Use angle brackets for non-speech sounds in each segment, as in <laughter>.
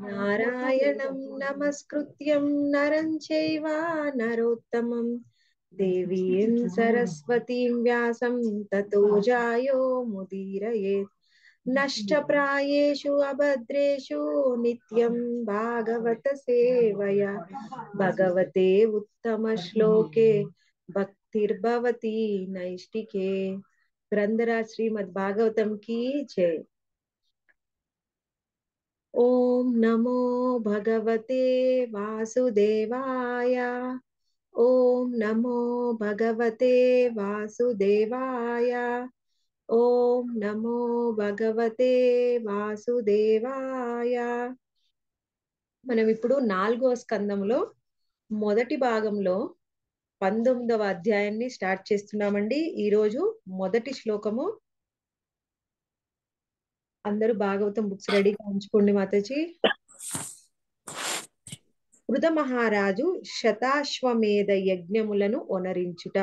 नारायणं नमस्कृत्यं नरं चैव नरोत्तमं। देवीं सरस्वतीं व्यासं ततो जायो मुदीरयेत्। नष्टप्रायेषु अभद्रेषु नित्यं भागवतसेवया भगवते उत्तमश्लोके भक्तिर्भवती नैष्टिके ग्रन्थराज श्रीमद्भागवतं की जय। ఓం నమో భగవతే వాసుదేవాయ. ఓం నమో భగవతే వాసుదేవాయ. ఓం నమో భగవతే వాసుదేవాయ. మనం ఇప్పుడు నాలుగో స్కందంలో మొదటి భాగంలో పంతొమ్మిదవ అధ్యాయాన్ని స్టార్ట్ చేస్తున్నామండి. ఈరోజు మొదటి శ్లోకము అందరూ భాగవతం బుక్స్ రెడీగా ఉంచుకోండి మాతాజీ. వృధ మహారాజు శతాశ్వమేధ యజ్ఞములను ఒనరించుట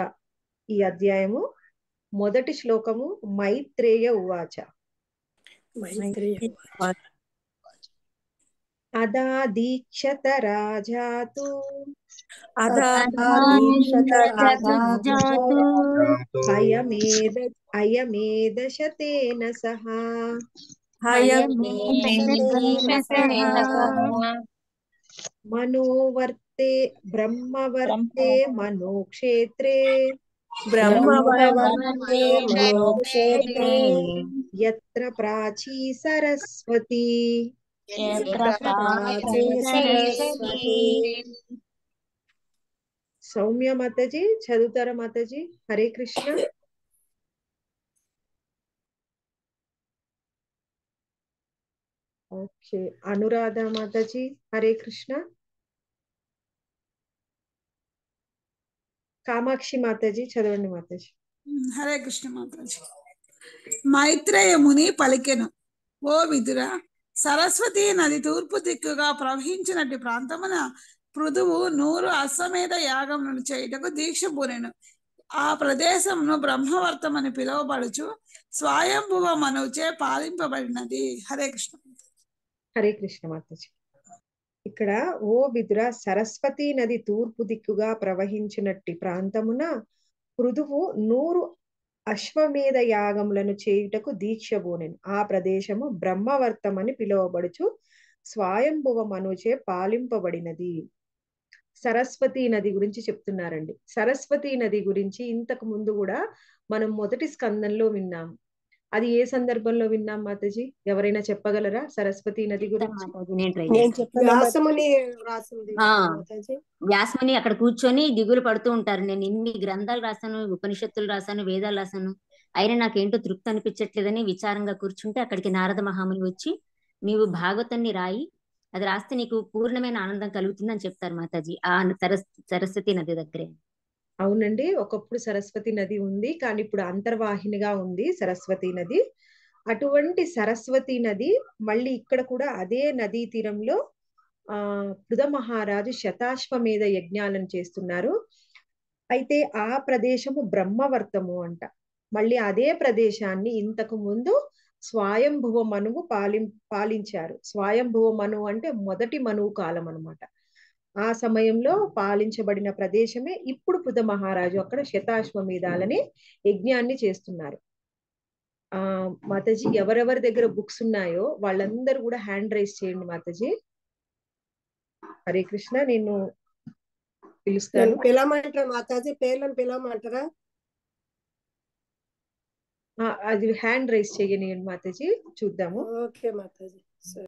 ఈ అధ్యాయము మొదటి శ్లోకము మైత్రేయ ఉవాచ. మైత్రేయ अदा दीक्षत राजातु अयमेद सह। मनोवर्ते ब्रह्मवर्ते मनोक्षेत्रे। ब्रह्मवर्ते मनोक्षेत्रे। यत्र प्राची सरस्वती। సౌమ్య మాతాజీ చదువుతారా మాతాజీ హరే కృష్ణ ఓకే అనురాధ మాతాజీ హరే కృష్ణ కామాక్షి మాతాజీ చదవండి మాతాజీ హరే కృష్ణ మాతాజీ మైత్రేయ ముని పలికెను ఓ విదుర సరస్వతి నది తూర్పు దిక్కుగా ప్రవహించినట్టు ప్రాంతమున పృథువు నూరు అశ్వమేధ యాగములను చేయుటకు దీక్ష పూనెను ఆ ప్రదేశమును బ్రహ్మవర్తమని పిలువబడుచు స్వయంభువ మనుచే పాలింపబడినది. హరే కృష్ణ. హరే కృష్ణ మాతాజీ. ఇక్కడ ఓ విదుర సరస్వతి నది తూర్పు దిక్కుగా ప్రవహించినట్టి ప్రాంతమున పృథువు నూరు అశ్వమేధ యాగములను చేయుటకు దీక్ష బోనెను. ఆ ప్రదేశము బ్రహ్మవర్తమని పిలువబడుచు స్వయంభువ మనుచే పాలింపబడినది. సరస్వతి నది గురించి చెప్తున్నారండి. సరస్వతి నది గురించి ఇంతకు ముందు కూడా మనం మొదటి స్కందంలో విన్నాం. అది ఏ సందర్భంలో విన్నాం మాతాజీ? ఎవరైనా చెప్పగలరా? సరస్వతి నది గురించి? వ్యాసముని అక్కడ కూర్చొని దిగులు పడుతూ ఉంటారు. నేను ఇన్ని గ్రంథాలు రాశాను ఉపనిషత్తులు రాశాను వేదాలు రాశాను. అయినా నాకేంటో తృప్తి అనిపించట్లేదని విచారంగా కూర్చుంటే అక్కడికి నారద మహాముని వచ్చి నీవు భాగవతాన్ని రాయి అది రాస్తే నీకు పూర్ణమైన ఆనందం కలుగుతుందని చెప్తారు మాతాజీ ఆ సరస్ సరస్వతి నది దగ్గరే. అవునండి. ఒకప్పుడు సరస్వతి నది ఉంది. కానీ ఇప్పుడు అంతర్వాహినిగా ఉంది సరస్వతి నది. అటువంటి సరస్వతి నది మళ్ళీ ఇక్కడ కూడా అదే నదీ తీరంలో ఆ పృథ మహారాజు శతాశ్వమేధ యజ్ఞాలను చేస్తున్నారు. అయితే ఆ ప్రదేశము బ్రహ్మవర్తము అంట. మళ్ళీ అదే ప్రదేశాన్ని ఇంతకు ముందు స్వయంభువ మనువు పాలిం పాలించారు. స్వయంభువ మనువు అంటే మొదటి మనువు కాలం అనమాట ఆ సమయంలో పాలించబడిన ప్రదేశమే ఇప్పుడు పృథ మహారాజు అక్కడ శతాశ్వమేధాలని యజ్ఞాన్ని చేస్తున్నారు. ఆ మాతాజీ ఎవరెవరి దగ్గర బుక్స్ ఉన్నాయో వాళ్ళందరూ కూడా హ్యాండ్ రైస్ చేయండి మాతాజీ. హరే కృష్ణ నేను పిలుస్తాను. పిలవమంటారా మాతాజీ? పేర్లను పిలవమంటారా? అది హ్యాండ్ రైస్ చేయనియండి మాతాజీ. చూద్దాము. ఓకే మాతాజీ. సరే.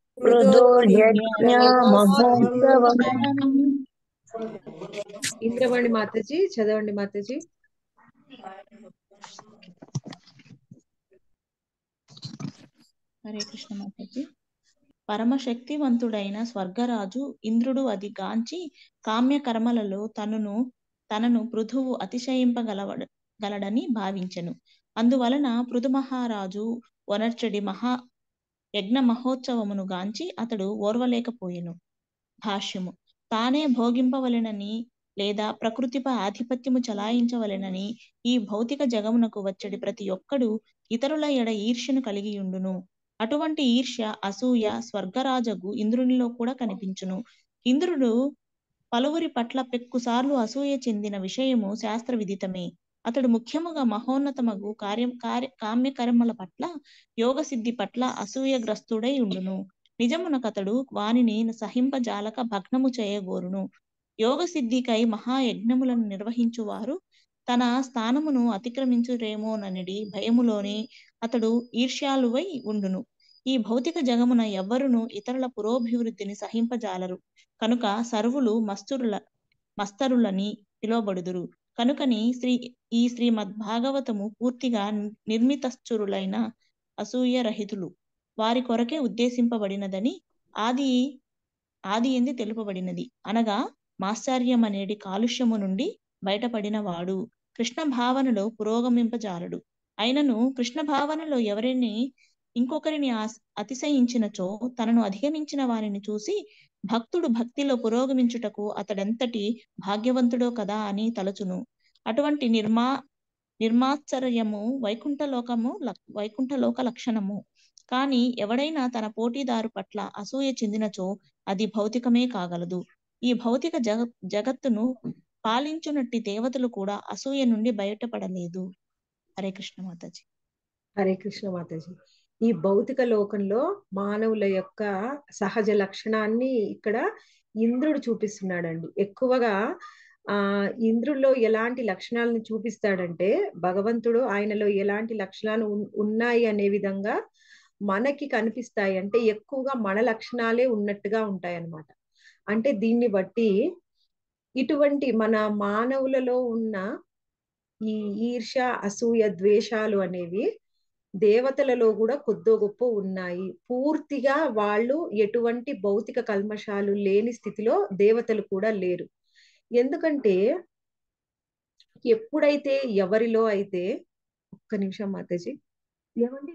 మహోత్సవం ఇంద్రవాణి మాతాజీ చదవండి మాతాజీ. హరే కృష్ణ మాతాజీ. పరమశక్తివంతుడైన స్వర్గరాజు ఇంద్రుడు అది గాంచి కామ్య కర్మలలో తనను తనను పృథువు అతిశయింపగలవ గలడని భావించెను. అందువలన పృథు మహారాజు వనర్చడి మహా యజ్ఞ మహోత్సవమును గాంచి అతడు ఓర్వలేకపోయెను. భాష్యము. తానే భోగింపవలెనని లేదా ప్రకృతిపై ఆధిపత్యము చలాయించవలెనని ఈ భౌతిక జగమునకు వచ్చడి ప్రతి ఒక్కడు ఇతరుల ఎడ ఈర్ష్యను కలిగియుండును. అటువంటి ఈర్ష్య అసూయ స్వర్గరాజగు ఇంద్రునిలో కూడా కనిపించును. ఇంద్రుడు పలువురి పట్ల పెక్కుసార్లు అసూయ చెందిన విషయము శాస్త్ర విదితమే అతడు ముఖ్యముగా మహోన్నతమగు కార్యం కార్య కామ్య కర్మల పట్ల యోగ సిద్ధి పట్ల అసూయగ్రస్తుడై ఉండును. నిజమునకతడు వానిని సహింపజాలక భగ్నము చేయగోరును. యోగ సిద్ధికై మహాయజ్ఞములను నిర్వహించువారు తన స్థానమును అతిక్రమించురేమోననిడి భయములోనే అతడు ఈర్ష్యాలువై ఉండును. ఈ భౌతిక జగమున ఎవ్వరును ఇతరుల పురోభివృద్ధిని సహింపజాలరు. కనుక సర్వులు మస్తురుల మస్తరులని పిలువబడుదురు. కనుకని శ్రీ ఈ శ్రీమద్భాగవతము పూర్తిగా నిర్మితశ్చురులైన అసూయ రహితులు వారి కొరకే ఉద్దేశింపబడినదని ఆది ఆది ఎంది తెలుపబడినది. అనగా మాశ్చర్యం అనేది కాలుష్యము నుండి బయటపడిన వాడు కృష్ణ భావనలో పురోగమింపజాలడు. అయినను కృష్ణ భావనలో ఎవరిని ఇంకొకరిని అతిశయించినచో తనను అధిగమించిన వారిని చూసి భక్తుడు భక్తిలో పురోగమించుటకు అతడెంతటి భాగ్యవంతుడో కదా అని తలచును. అటువంటి నిర్మా నిర్మాశ్చర్యము వైకుంఠలోకము వైకుంఠలోక లక్షణము. కానీ ఎవడైనా తన పోటీదారు పట్ల అసూయ చెందినచో అది భౌతికమే కాగలదు. ఈ భౌతిక జగ జగత్తును పాలించునట్టి దేవతలు కూడా అసూయ నుండి బయటపడలేదు. హరే కృష్ణ మాతాజీ. హరే కృష్ణ మాతాజీ. ఈ భౌతిక లోకంలో మానవుల యొక్క సహజ లక్షణాన్ని ఇక్కడ ఇంద్రుడు చూపిస్తున్నాడండి. ఎక్కువగా ఆ ఇంద్రుల్లో ఎలాంటి లక్షణాలను చూపిస్తాడంటే భగవంతుడు ఆయనలో ఎలాంటి లక్షణాలు ఉన్నాయి అనే విధంగా మనకి కనిపిస్తాయి. అంటే ఎక్కువగా మన లక్షణాలే ఉన్నట్టుగా ఉంటాయి అన్నమాట అంటే దీన్ని బట్టి ఇటువంటి మన మానవులలో ఉన్న ఈ ఈర్ష అసూయ ద్వేషాలు అనేవి దేవతలలో కూడా కొద్దో గొప్ప ఉన్నాయి. పూర్తిగా వాళ్ళు ఎటువంటి భౌతిక కల్మషాలు లేని స్థితిలో దేవతలు కూడా లేరు. ఎందుకంటే ఎప్పుడైతే ఎవరిలో అయితే ఒక్క నిమిషం మాతాజీ. ఏమండి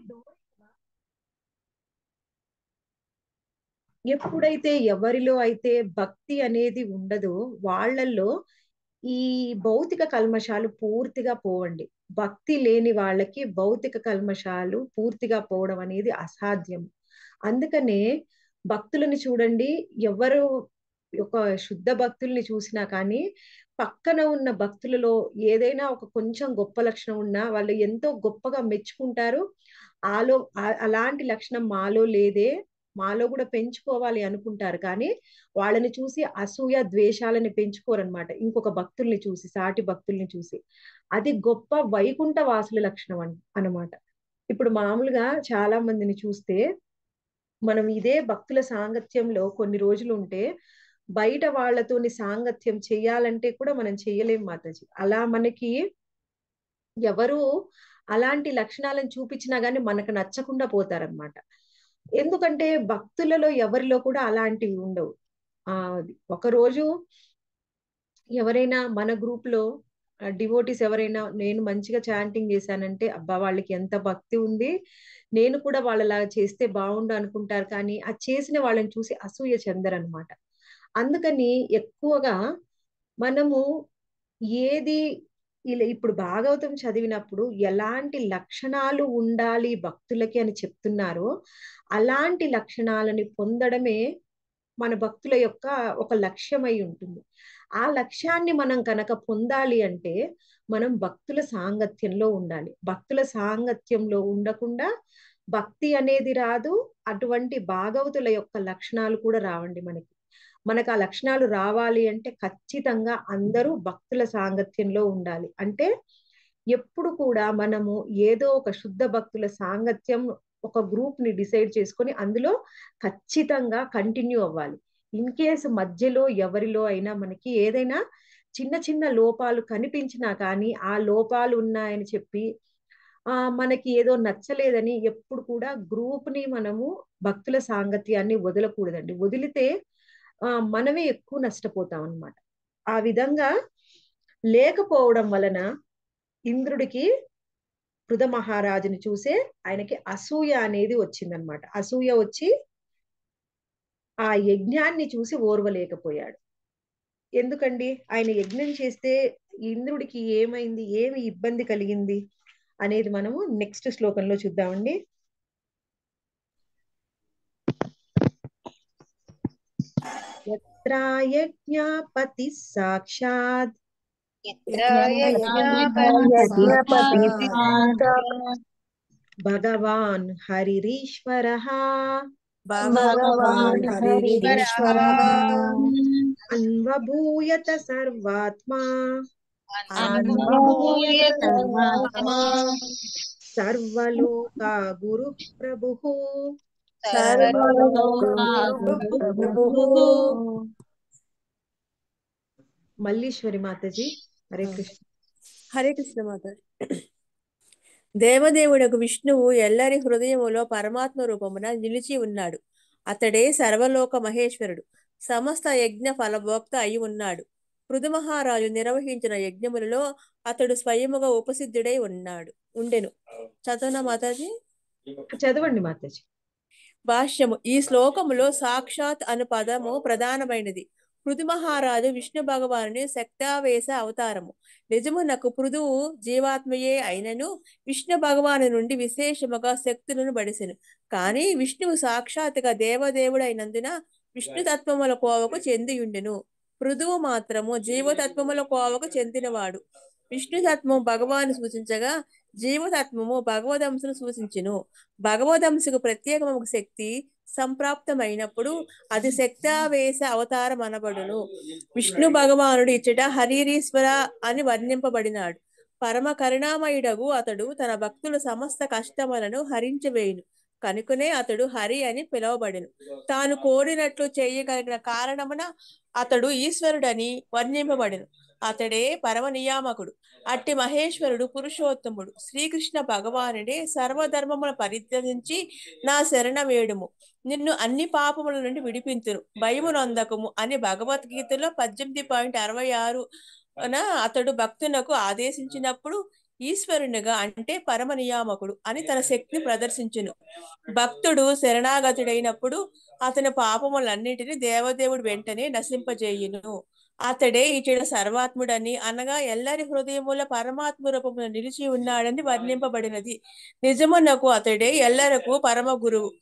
ఎప్పుడైతే ఎవరిలో అయితే భక్తి అనేది ఉండదో వాళ్ళల్లో ఈ భౌతిక కల్మషాలు పూర్తిగా పోవండి. భక్తి లేని వాళ్ళకి భౌతిక కల్మషాలు పూర్తిగా పోవడం అనేది అసాధ్యం. అందుకనే భక్తులని చూడండి ఎవరు ఒక శుద్ధ భక్తుల్ని చూసినా కానీ పక్కన ఉన్న భక్తులలో ఏదైనా ఒక కొంచెం గొప్ప లక్షణం ఉన్నా వాళ్ళు ఎంతో గొప్పగా మెచ్చుకుంటారు. ఆలో అలాంటి లక్షణం మాలో లేదే. మాలో కూడా పెంచుకోవాలి అనుకుంటారు. కానీ వాళ్ళని చూసి అసూయ ద్వేషాలని పెంచుకోరనమాట ఇంకొక భక్తుల్ని చూసి సాటి భక్తుల్ని చూసి. అది గొప్ప వైకుంఠ వాసుల లక్షణం అన్ అనమాట ఇప్పుడు మామూలుగా చాలా మందిని చూస్తే మనం ఇదే భక్తుల సాంగత్యంలో కొన్ని రోజులు ఉంటే బయట వాళ్ళతోని సాంగత్యం చేయాలంటే కూడా మనం చేయలేం మాతాజీ. అలా మనకి ఎవరు అలాంటి లక్షణాలను చూపించినా గానీ మనకు నచ్చకుండా పోతారనమాట ఎందుకంటే భక్తులలో ఎవరిలో కూడా అలాంటివి ఉండవు. ఆ ఒక రోజు ఎవరైనా మన గ్రూప్లో డివోటీస్ ఎవరైనా నేను మంచిగా చాంటింగ్ చేశానంటే అబ్బా వాళ్ళకి ఎంత భక్తి ఉంది నేను కూడా వాళ్ళలా చేస్తే బాగుండు అనుకుంటారు కానీ ఆ చేసిన వాళ్ళని చూసి అసూయ చెందరనమాట అందుకని ఎక్కువగా మనము ఏది ఇలా ఇప్పుడు భాగవతం చదివినప్పుడు ఎలాంటి లక్షణాలు ఉండాలి భక్తులకి అని చెప్తున్నారో అలాంటి లక్షణాలని పొందడమే మన భక్తుల యొక్క ఒక లక్ష్యమై ఉంటుంది. ఆ లక్ష్యాన్ని మనం కనుక పొందాలి అంటే మనం భక్తుల సాంగత్యంలో ఉండాలి. భక్తుల సాంగత్యంలో ఉండకుండా భక్తి అనేది రాదు అటువంటి భాగవతుల యొక్క లక్షణాలు కూడా రావండి మనకి. మనకు ఆ లక్షణాలు రావాలి అంటే ఖచ్చితంగా అందరూ భక్తుల సాంగత్యంలో ఉండాలి. అంటే ఎప్పుడు కూడా మనము ఏదో ఒక శుద్ధ భక్తుల సాంగత్యం ఒక గ్రూప్ని డిసైడ్ చేసుకొని అందులో ఖచ్చితంగా కంటిన్యూ అవ్వాలి. ఇన్ కేసు మధ్యలో ఎవరిలో అయినా మనకి ఏదైనా చిన్న చిన్న లోపాలు కనిపించినా కానీ ఆ లోపాలు ఉన్నాయని చెప్పి ఆ మనకి ఏదో నచ్చలేదని ఎప్పుడు కూడా గ్రూప్ని మనము భక్తుల సాంగత్యాన్ని వదలకూడదండి. వదిలితే మనమే ఎక్కువ నష్టపోతాం అన్నమాట. ఆ విధంగా లేకపోవడం వలన ఇంద్రుడికి పృథ మహారాజుని చూసే ఆయనకి అసూయ అనేది వచ్చిందనమాట అసూయ వచ్చి ఆ యజ్ఞాన్ని చూసి ఓర్వలేకపోయాడు. ఎందుకండి? ఆయన యజ్ఞం చేస్తే ఇంద్రుడికి ఏమైంది? ఏమి ఇబ్బంది కలిగింది? అనేది మనము నెక్స్ట్ శ్లోకంలో చూద్దామండి. యజ్ఞాపతి సాక్షాత్ భగవాన్ హరిరీశ్వర భగవాన్ హరిరీశ్వర అన్వభూయత సర్వాత్మా సర్వలోకా గురు ప్రభు మల్లీశ్వరి మాతాజీ. హరే కృష్ణ. హరే కృష్ణ మాత. దేవదేవుడకు విష్ణువు ఎల్లరి హృదయములో పరమాత్మ రూపమున నిలిచి ఉన్నాడు. అతడే సర్వలోక మహేశ్వరుడు. సమస్త యజ్ఞ ఫలభోక్త అయి ఉన్నాడు. పృథు మహారాజు నిర్వహించిన యజ్ఞములలో అతడు స్వయముగా ఉపసిద్ధుడై ఉన్నాడు. ఉండెను. చదవనా మాతాజీ. చదవండి మాతాజీ. భాష్యము. ఈ శ్లోకములో సాక్షాత్ అను పదము ప్రధానమైనది. పృథు మహారాజు విష్ణు భగవానుని శక్తావేశ అవతారము. నిజమునకు పృథువు జీవాత్మయే అయినను విష్ణు భగవాను నుండి విశేషముగా శక్తులను బడిసెను. కానీ విష్ణువు సాక్షాత్తుగా దేవదేవుడైనందున విష్ణు తత్వముల కోవకు చెందియుండెను. పృథువు మాత్రము జీవతత్వముల కోవకు చెందినవాడు. విష్ణు తత్వము భగవాను సూచించగా జీవతత్వము భగవదంశను సూచించును. భగవదంశకు ప్రత్యేకము శక్తి సంప్రాప్తమైనప్పుడు అది శక్తావేశ అవతారం అనబడును. విష్ణు భగవానుడు ఇచ్చట హరిరీశ్వర అని వర్ణింపబడినాడు. పరమ కరుణామయుడగు అతడు తన భక్తుల సమస్త కష్టములను హరించవేయును. కనుకనే అతడు హరి అని పిలువబడెను. తాను కోరినట్లు చేయగలిగిన కారణమున అతడు ఈశ్వరుడని వర్ణింపబడెను. అతడే పరమ నియామకుడు అట్టి మహేశ్వరుడు పురుషోత్తముడు. శ్రీకృష్ణ భగవానుడే సర్వధర్మమును పరిత్యజించి నా శరణ వేడుము నిన్ను అన్ని పాపముల నుండి విడిపించును భయము నొందకము అని భగవద్గీతలో పద్దెనిమిది పాయింట్ అరవై ఆరు అతడు భక్తునకు ఆదేశించినప్పుడు ఈశ్వరునిగా అంటే పరమ నియామకుడు అని తన శక్తిని ప్రదర్శించును. భక్తుడు శరణాగతుడైనప్పుడు అతని పాపములన్నిటిని దేవదేవుడు వెంటనే నశింపజేయును. అతడే ఇతడు సర్వాత్ముడని అనగా ఎల్లరి హృదయముల పరమాత్మ రూపమున నిలిచి ఉన్నాడని వర్ణింపబడినది. నిజమునకు అతడే ఎల్లరకు పరమ గురువు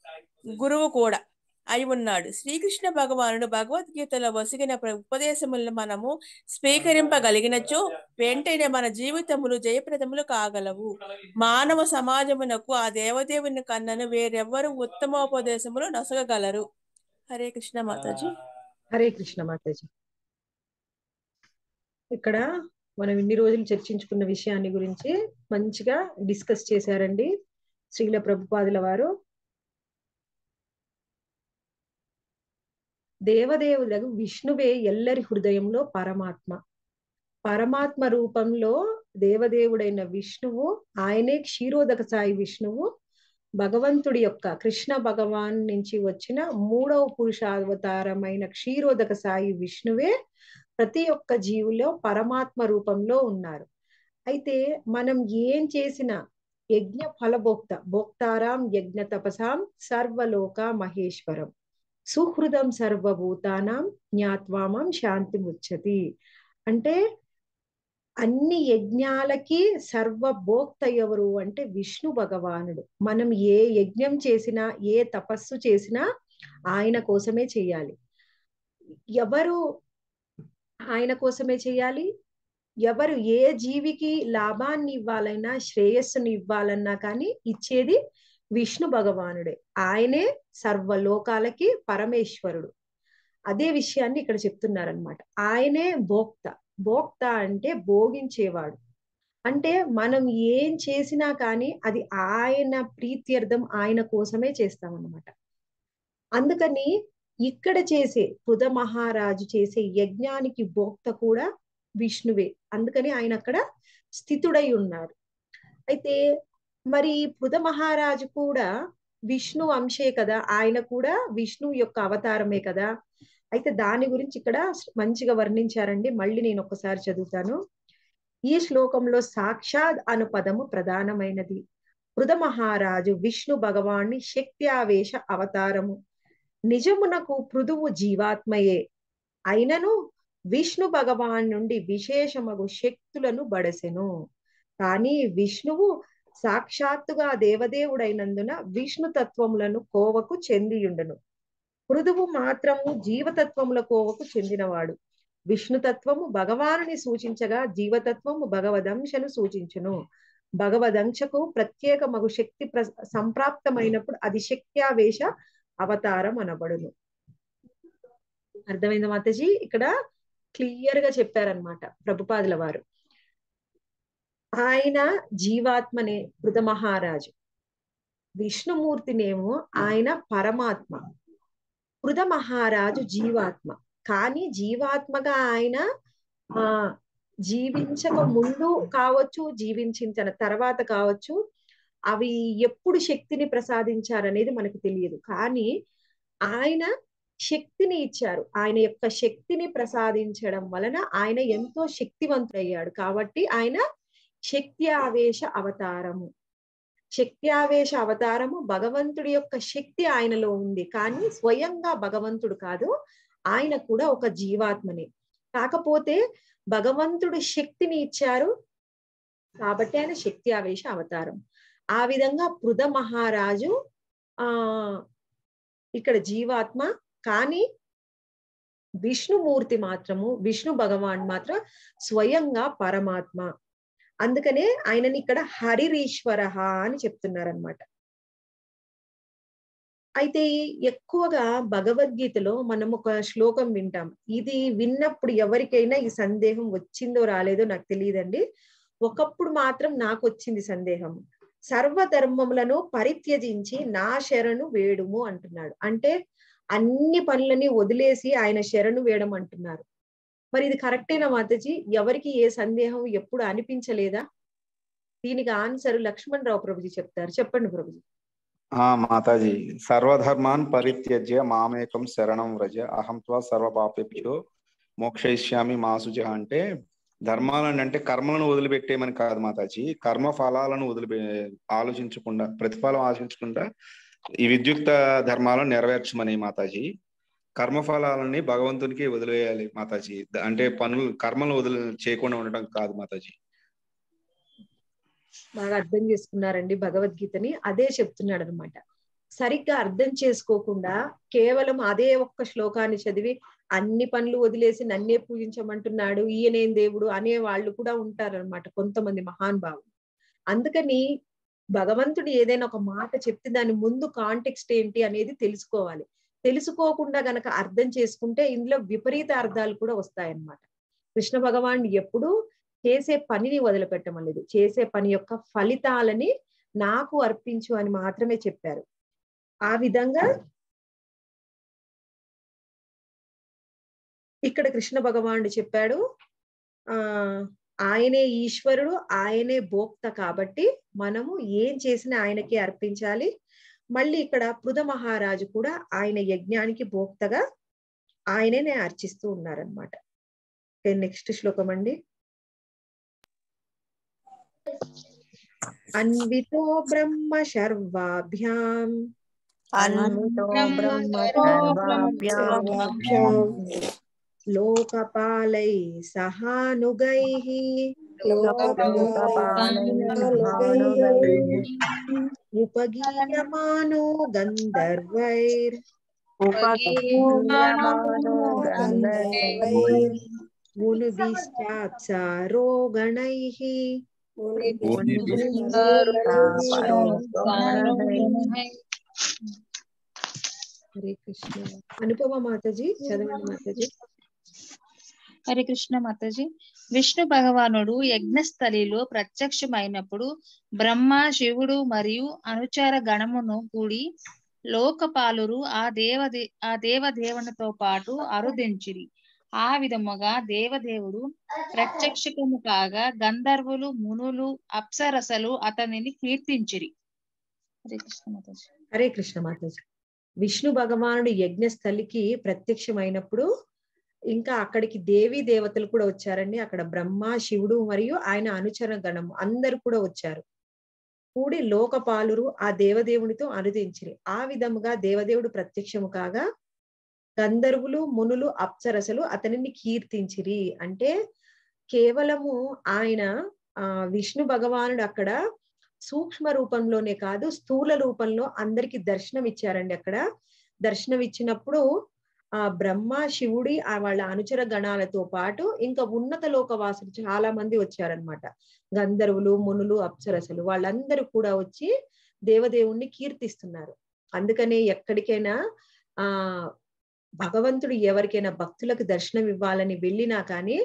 గురువు కూడా అయి ఉన్నాడు. శ్రీకృష్ణ భగవానుడు భగవద్గీతలో వసిగిన ఉపదేశములను మనము స్వీకరింపగలిగినచో వెంటనే మన జీవితములు జయప్రదములు కాగలవు. మానవ సమాజమునకు ఆ దేవదేవుని కన్నను వేరెవ్వరు ఉత్తమోపదేశములు నొసగగలరు. హరే కృష్ణ మాతాజీ. హరే కృష్ణ మాతాజీ. ఇక్కడ మనం ఇన్ని రోజులు చర్చించుకున్న విషయాన్ని గురించి మంచిగా డిస్కస్ చేశారండి శ్రీల ప్రభుపాదుల వారు. దేవదేవులకు విష్ణువే ఎల్లరి హృదయంలో పరమాత్మ. పరమాత్మ రూపంలో దేవదేవుడైన విష్ణువు ఆయనే క్షీరోదక సాయి విష్ణువు భగవంతుడి యొక్క కృష్ణ భగవాన్ నుంచి వచ్చిన మూడవ పురుషావతారమైన క్షీరోదక సాయి విష్ణువే ప్రతి ఒక్క జీవులో పరమాత్మ రూపంలో ఉన్నారు. అయితే మనం ఏం చేసినా యజ్ఞ ఫలభోక్త భోక్తారాం యజ్ఞ తపసాం సర్వలోక మహేశ్వరం. సుహృదం సర్వభూతానాం జ్ఞాత్వామం శాంతి ముచ్చతి అంటే అన్ని యజ్ఞాలకి సర్వభోక్త ఎవరు అంటే విష్ణు భగవానుడు. మనం ఏ యజ్ఞం చేసినా ఏ తపస్సు చేసినా ఆయన కోసమే చేయాలి. ఎవరు ఆయన కోసమే చేయాలి. ఎవరు ఏ జీవికి లాభాన్ని ఇవ్వాలన్నా శ్రేయస్సుని ఇవ్వాలన్నా కానీ ఇచ్చేది విష్ణు భగవానుడే. ఆయనే సర్వలోకాలకి పరమేశ్వరుడు. అదే విషయాన్ని ఇక్కడ చెప్తున్నారనమాట ఆయనే భోక్త. భోక్త అంటే భోగించేవాడు. అంటే మనం ఏం చేసినా కానీ అది ఆయన ప్రీత్యర్థం ఆయన కోసమే చేస్తామన్నమాట. అందుకని ఇక్కడ చేసే పృథ మహారాజు చేసే యజ్ఞానికి భోక్త కూడా విష్ణువే. అందుకని ఆయన అక్కడ స్థితుడై ఉన్నారు అయితే మరి పుద మహారాజు కూడా విష్ణు అంశే కదా. ఆయన కూడా విష్ణు యొక్క అవతారమే కదా. అయితే దాని గురించి ఇక్కడ మంచిగా వర్ణించారండి. మళ్ళీ నేను ఒకసారి చదువుతాను. ఈ శ్లోకంలో సాక్షాత్ అను పదము ప్రధానమైనది. పృథ మహారాజు విష్ణు భగవాన్ని శక్త్యావేశ అవతారము. నిజమునకు పృథువు జీవాత్మయే. అయినను విష్ణు భగవాన్ నుండి విశేషమగు శక్తులను బడసెను. కానీ విష్ణువు సాక్షాత్తుగా దేవదేవుడైనందున విష్ణు తత్వములను కోవకు చెందియుండును. పృథువు మాత్రము జీవతత్వముల కోవకు చెందినవాడు. విష్ణుతత్వము భగవానుని సూచించగా జీవతత్వము భగవదంశను సూచించును. భగవదంశకు ప్రత్యేక మగు శక్తి ప్ర సంప్రాప్తమైనప్పుడు అది శక్త్యావేశ అవతారం అనబడును. అర్థమైంది మాతజీ? ఇక్కడ క్లియర్గా చెప్పారనమాట ప్రభుపాదుల వారు. ఆయన జీవాత్మనే పృథ మహారాజు. విష్ణుమూర్తినేమో ఆయన పరమాత్మ. పృథ మహారాజు జీవాత్మ. కానీ జీవాత్మగా ఆయన ఆ జీవించక ముందు కావచ్చు జీవించిన తర్వాత కావచ్చు అవి ఎప్పుడు శక్తిని ప్రసాదించారనేది మనకు తెలియదు. కానీ ఆయన శక్తిని ఇచ్చారు. ఆయన యొక్క శక్తిని ప్రసాదించడం వలన ఆయన ఎంతో శక్తివంతుడయ్యాడు కాబట్టి ఆయన శక్తి ఆవేశ అవతారము. శక్తి ఆవేశ అవతారము భగవంతుడి యొక్క శక్తి ఆయనలో ఉంది. కానీ స్వయంగా భగవంతుడు కాదు ఆయన కూడా ఒక జీవాత్మనే. కాకపోతే భగవంతుడు శక్తిని ఇచ్చారు. కాబట్టి ఆయన శక్తి ఆవేశ అవతారం. ఆ విధంగా పృథ మహారాజు ఆ ఇక్కడ జీవాత్మ కానీ విష్ణుమూర్తి మాత్రము విష్ణు భగవాన్ మాత్రం స్వయంగా పరమాత్మ. అందుకనే ఆయనని ఇక్కడ హరిరీశ్వర అని చెప్తున్నారనమాట అయితే ఎక్కువగా భగవద్గీతలో మనం ఒక శ్లోకం వింటాం. ఇది విన్నప్పుడు ఎవరికైనా ఈ సందేహం వచ్చిందో రాలేదో నాకు తెలియదండి. ఒకప్పుడు మాత్రం నాకు వచ్చింది సందేహం. సర్వధర్మములను పరిత్యజించి నా శరణు వేడుము అంటున్నాడు. అంటే అన్ని పనులని వదిలేసి ఆయన శరణు వేయడం అంటున్నారు. మరి ఇది కరెక్టేనా మాతజీ? ఎవరికి ఏ సందేహం ఎప్పుడు అనిపించలేదా? దీనికి ఆన్సర్ లక్ష్మణ్ రావు ప్రభుజీ చెప్తారు. చెప్పండి ప్రభుజీ. ఆ మాతాజీ. సర్వధర్మాన్ పరిత్యజ్య మామేకం శరణం వ్రజ. అహం త్వా సర్వ పాపేభ్యో మోక్షయిష్యామి మాసుజ అంటే ధర్మాలను అంటే కర్మలను వదిలిపెట్టేమని కాదు మాతాజీ. కర్మ ఫలాలను వదిలిపె ఆలోచించకుండా ప్రతిఫలం ఆశించకుండా ఈ విద్యుక్త ధర్మాలను నెరవేర్చమని మాతాజీ. కర్మఫలాలని భగవంతునికి వదిలేయాలి మాతాజీ. అంటే పనులు కర్మలు వదిలి చేయకుండా ఉండటం కాదు మాతాజీ. బాగా అర్థం చేసుకున్నారండి భగవద్గీతని. అదే చెప్తున్నాడు అనమాట సరిగ్గా అర్థం చేసుకోకుండా కేవలం అదే ఒక్క శ్లోకాన్ని చదివి అన్ని పనులు వదిలేసి నన్నే పూజించమంటున్నాడు ఈయనేం దేవుడు అనే వాళ్ళు కూడా ఉంటారనమాట కొంతమంది మహానుభావులు అందుకని భగవంతుడు ఏదైనా ఒక మాట చెప్తే దాని ముందు కాంటెక్స్ట్ ఏంటి అనేది తెలుసుకోవాలి. తెలుసుకోకుండా గనక అర్థం చేసుకుంటే ఇందులో విపరీత అర్థాలు కూడా వస్తాయన్నమాట. కృష్ణ భగవాన్ ఎప్పుడు చేసే పనిని వదిలిపెట్టమలేదు చేసే పని యొక్క ఫలితాలని నాకు అర్పించు అని మాత్రమే చెప్పారు. ఆ విధంగా ఇక్కడ కృష్ణ భగవానుడు చెప్పాడు ఆ ఆయనే ఈశ్వరుడు ఆయనే భోక్త కాబట్టి మనము ఏం చేసినా ఆయనకే అర్పించాలి. మళ్ళీ ఇక్కడ పృథ మహారాజు కూడా ఆయన యజ్ఞానికి భోక్తగా ఆయననే అర్చిస్తూ ఉన్నారనమాట నెక్స్ట్ శ్లోకం అండి. అన్వితో బ్రహ్మ శర్వాభ్యాం. అన్వితో బ్రహ్మ సర్వాభ్యాం లోకపాలై సహానుగై ఉపగీయమానో గంధర్వైర్ మునుభిశ్చాప్సారో గణైః హరే కృష్ణ అనుపమ మాతాజీ చదవండి మాతాజీ హరే కృష్ణ మాతాజీ. విష్ణు భగవానుడు యజ్ఞస్థలిలో ప్రత్యక్షమైనప్పుడు బ్రహ్మ శివుడు మరియు అనుచార గణమును కూడి లోకపాలురు ఆ దేవ ఆ దేవదేవునితో పాటు అరుదించిరి. ఆ విధముగా దేవదేవుడు ప్రత్యక్షకము కాగా గంధర్వులు మునులు అప్సరసలు అతనిని కీర్తించిరి. హరే కృష్ణ మాతాజీ. హరే కృష్ణ మాతాజీ. విష్ణు భగవానుడు యజ్ఞస్థలికి ప్రత్యక్షమైనప్పుడు ఇంకా అక్కడికి దేవి దేవతలు కూడా వచ్చారండి. అక్కడ బ్రహ్మ శివుడు మరియు ఆయన అనుచర గణం అందరు కూడా వచ్చారు. కూడి లోకపాలురు ఆ దేవదేవునితో అనుదించిరి. ఆ విధముగా దేవదేవుడు ప్రత్యక్షము కాగా గంధర్వులు మునులు అప్సరసలు అతనిని కీర్తించిరి. అంటే కేవలము ఆయన ఆ విష్ణు భగవానుడు అక్కడ సూక్ష్మ రూపంలోనే కాదు స్థూల రూపంలో అందరికి దర్శనం ఇచ్చారండి అక్కడ. దర్శనం ఇచ్చినప్పుడు ఆ బ్రహ్మ శివుడి ఆ వాళ్ళ అనుచర గణాలతో పాటు ఇంకా ఉన్నత లోకవాసులు చాలా మంది వచ్చారనమాట గంధర్వులు మునులు అప్సరసలు వాళ్ళందరూ కూడా వచ్చి దేవదేవుణ్ణి కీర్తిస్తున్నారు. అందుకనే ఎక్కడికైనా ఆ భగవంతుడు ఎవరికైనా భక్తులకు దర్శనం ఇవ్వాలని వెళ్ళినా కానీ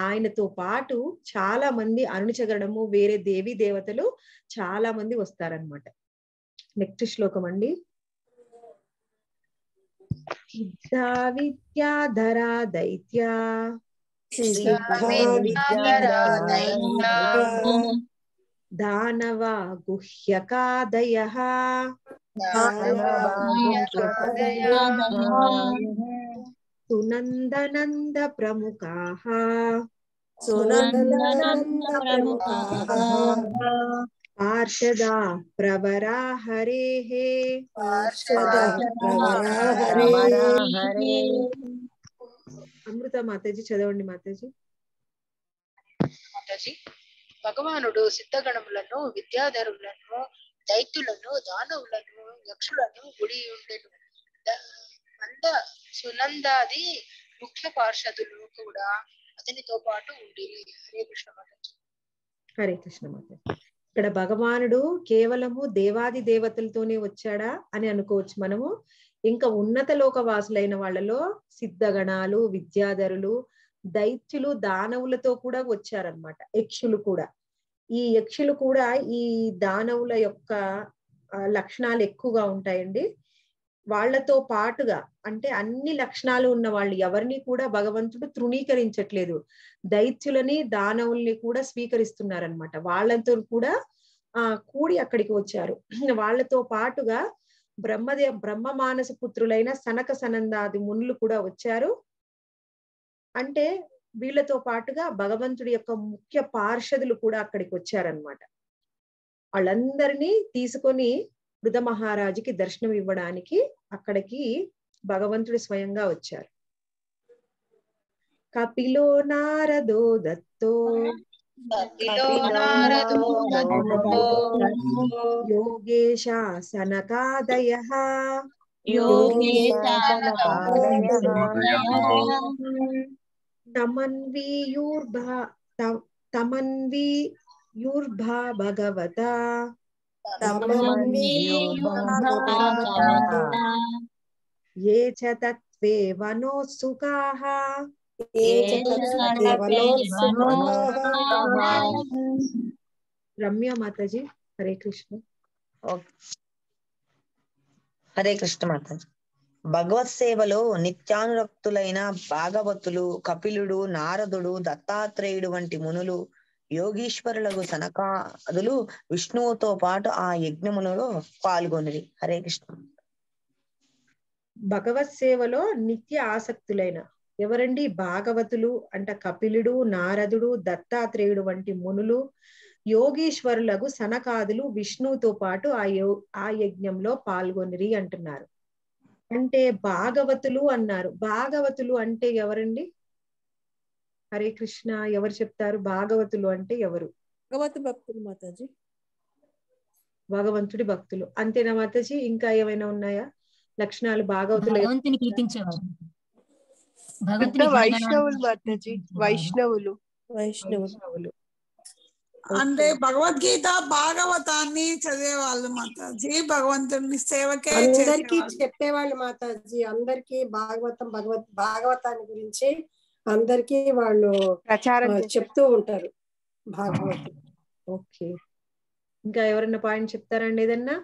ఆయనతో పాటు చాలా మంది అనుచగడము వేరే దేవి దేవతలు చాలా మంది వస్తారనమాట నెక్స్ట్ శ్లోకం అండి. సిద్ధా విద్యాధరా దైత్య దానవ పార్షదా ప్రవరా హరే అమృత మాతాజీ చదవండి మాతాజీ. మాతాజీ భగవానుడు సిద్ధగణములను విద్యాధరులను దైత్యులను దానవులను యక్షులను గుడి ఉండెను. ద- మంద సునందాది ముఖ్య పార్షదులు కూడా అతనితో పాటు ఉండిరి. హరే కృష్ణ మాతాజీ. హరే కృష్ణ మాతాజీ. ఇక్కడ భగవానుడు కేవలము దేవాది దేవతలతోనే వచ్చాడా అని అనుకోవచ్చు మనము. ఇంకా ఉన్నత లోక వాసులైన వాళ్ళలో సిద్ధగణాలు విద్యాధరులు దైత్యులు దానవులతో కూడా వచ్చారనమాట యక్షులు కూడా. ఈ యక్షులు కూడా ఈ దానవుల యొక్క లక్షణాలు ఎక్కువగా ఉంటాయండి. వాళ్ళతో పాటుగా అంటే అన్ని లక్షణాలు ఉన్న వాళ్ళు ఎవరిని కూడా భగవంతుడు తృణీకరించట్లేదు. దైత్యులని దానవుల్ని కూడా స్వీకరిస్తున్నారనమాట వాళ్ళతో కూడా ఆ కూడి అక్కడికి వచ్చారు. వాళ్ళతో పాటుగా బ్రహ్మదే బ్రహ్మ మానస పుత్రులైన సనక సనందాది మునులు కూడా వచ్చారు. అంటే వీళ్ళతో పాటుగా భగవంతుడి యొక్క ముఖ్య పార్షదులు కూడా అక్కడికి వచ్చారనమాట వాళ్ళందరినీ తీసుకొని మృత మహారాజుకి దర్శనం ఇవ్వడానికి అక్కడికి భగవంతుడు స్వయంగా వచ్చారు. కపిలో నారదో దత్తో యోగేశ సనకాదయ. తమన్వీయూర్భా తమన్వీయూర్భా భగవత ఏ చ తత్వే వనోత్సుకాః రమ్య మాతాజీ హరే కృష్ణ హరే కృష్ణ మాత భగవత్ సేవలో నిత్యానురక్తులైన భాగవతులు కపిలుడు నారదుడు దత్తాత్రేయుడు వంటి మునులు యోగీశ్వరులకు సనకాదులు విష్ణువుతో పాటు ఆ యజ్ఞములలో పాల్గొనిరి. హరే కృష్ణ. భగవత్ సేవలో నిత్య ఆసక్తులైన ఎవరండి? భాగవతులు అంట కపిలుడు నారదుడు దత్తాత్రేయుడు వంటి మునులు యోగీశ్వరులకు సనకాదులు విష్ణువుతో పాటు ఆ యో ఆ యజ్ఞంలో పాల్గొనిరి అంటున్నారు. అంటే భాగవతులు అన్నారు. భాగవతులు అంటే ఎవరండి? హరే కృష్ణ ఎవరు చెప్తారు? భాగవతులు అంటే ఎవరు? భగవత్ భక్తులు మాతాజీ. భగవంతుడి భక్తులు. అంతేనా మాతాజీ? ఇంకా ఏమైనా ఉన్నాయా? లక్షణాలు భాగవతులు భగవంతుని కీర్తించేవారు. వైష్ణవులు మాతాజీ. వైష్ణవులు. వైష్ణవులు. అంటే భగవద్గీత భాగవతాన్ని చదివేవాళ్ళు మాతాజీ. భగవంతుని సేవకే అందరికి చెప్పేవాళ్ళు మాతాజీ. అందరికి భాగవతం భగవత్ భాగవతాన్ని గురించి అందరికి వాళ్ళు ప్రచారం. చెప్తూ ఉంటారు భాగవతం. ఓకే. ఇంకా ఎవరన్నా పాయింట్ చెప్తారండి ఏదన్నా?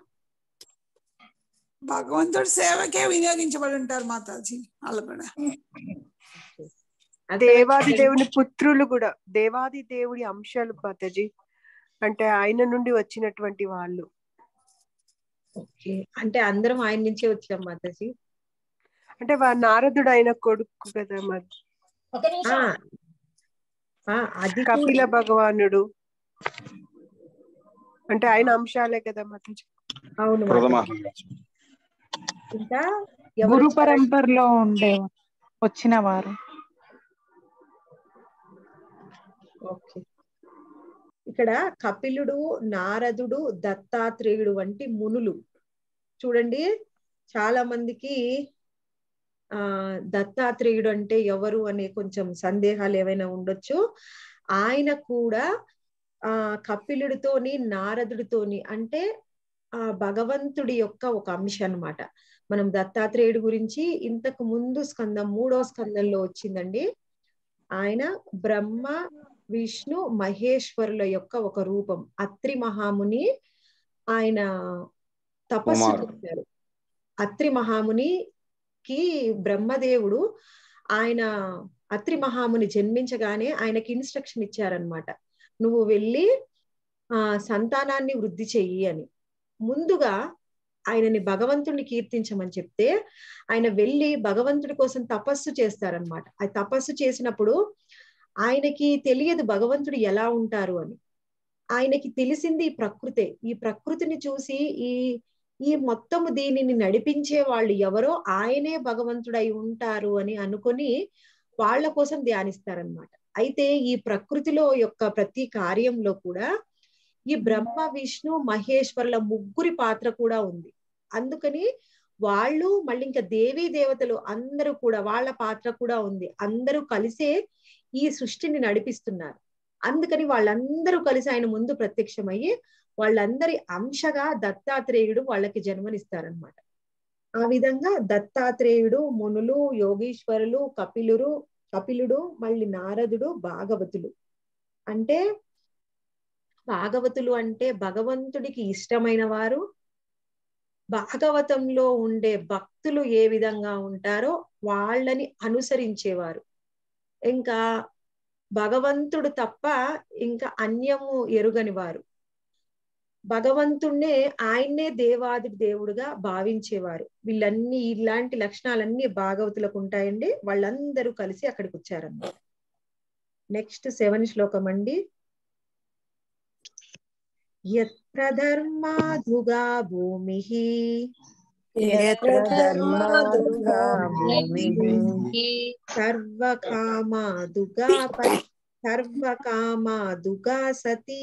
భగవంతుడి సేవకే వినియోగించబడి ఉంటారు మాతాజీ వాళ్ళు కూడా. దేవాది <laughs> దేవుని పుత్రులు కూడా దేవాది దేవుడి అంశాలు మాతాజీ అంటే ఆయన నుండి వచ్చినటువంటి వాళ్ళు. ఓకే. అంటే అందరం ఆయన నుంచే వచ్చాం మాతాజీ? అంటే నారదుడు ఆయన కొడుకు కదా మరి ఆ, ఆ, అది కపిల భగవానుడు. అంటే ఆయన అంశాలే కదా మాతాజీ అవును ఇంకా గురు? పరంపరలో ఉండే వచ్చిన వారు. ఓకే. ఇక్కడ కపిలుడు నారదుడు దత్తాత్రేయుడు వంటి మునులు. చూడండి చాలా మందికి ఆ దత్తాత్రేయుడు అంటే ఎవరు అనే కొంచెం సందేహాలు ఏవైనా ఉండొచ్చు. ఆయన కూడా ఆ కపిలుడితోని నారదుడితోని అంటే ఆ భగవంతుడి యొక్క ఒక అంశం అన్నమాట. మనం దత్తాత్రేయుడి గురించి ఇంతకు ముందు స్కందం మూడో స్కందంలో వచ్చిందండి. ఆయన బ్రహ్మ విష్ణు మహేశ్వరుల యొక్క ఒక రూపం. అత్రి మహాముని ఆయన తపస్సు. చేశారు. అత్రి కి బ్రహ్మదేవుడు ఆయన అత్రి మహాముని జన్మించగానే ఆయనకి ఇన్స్ట్రక్షన్ ఇచ్చారనమాట నువ్వు వెళ్ళి ఆ సంతానాన్ని వృద్ధి చెయ్యి అని. ముందుగా ఆయనని భగవంతుడిని కీర్తించమని చెప్తే ఆయన వెళ్ళి భగవంతుడి కోసం తపస్సు చేస్తారనమాట ఆ తపస్సు చేసినప్పుడు ఆయనకి తెలియదు భగవంతుడు ఎలా ఉంటారు అని. ఆయనకి తెలిసింది ఈ ప్రకృతే. ఈ ప్రకృతిని చూసి ఈ ఈ మొత్తము దీనిని నడిపించే వాళ్ళు ఎవరో ఆయనే భగవంతుడై ఉంటారు అని అనుకొని వాళ్ళ కోసం ధ్యానిస్తారనమాట అయితే ఈ ప్రకృతిలో యొక్క ప్రతి కార్యంలో కూడా ఈ బ్రహ్మ విష్ణు మహేశ్వరుల ముగ్గురి పాత్ర కూడా ఉంది. అందుకని వాళ్ళు మళ్ళీ ఇంకా దేవీ దేవతలు అందరూ కూడా వాళ్ళ పాత్ర కూడా ఉంది. అందరూ కలిసే ఈ సృష్టిని నడిపిస్తున్నారు. అందుకని వాళ్ళందరూ కలిసి ఆయన ముందు ప్రత్యక్షమయ్యి వాళ్ళందరి అంశగా దత్తాత్రేయుడు వాళ్ళకి జన్మనిస్తారనమాట ఆ విధంగా దత్తాత్రేయుడు మునులు యోగీశ్వరులు కపిలురు కపిలుడు మళ్ళీ నారదుడు భాగవతులు. అంటే భాగవతులు అంటే భగవంతుడికి ఇష్టమైన వారు. భాగవతంలో ఉండే భక్తులు ఏ విధంగా ఉంటారో వాళ్ళని అనుసరించేవారు. ఇంకా భగవంతుడు తప్ప ఇంకా అన్యము ఎరుగని వారు. భగవంతుణ్ణే ఆయన్నే దేవాది దేవుడుగా భావించేవారు. వీళ్ళన్ని ఇలాంటి లక్షణాలన్నీ భాగవతులకు ఉంటాయండి. వాళ్ళందరూ కలిసి అక్కడికి వచ్చారన్నమాట నెక్స్ట్ సెవెన్ శ్లోకం అండి. ఎత్ర ధర్మాధుగా భూమి సర్వకామాదుగా సర్వకామాదుగా సతి?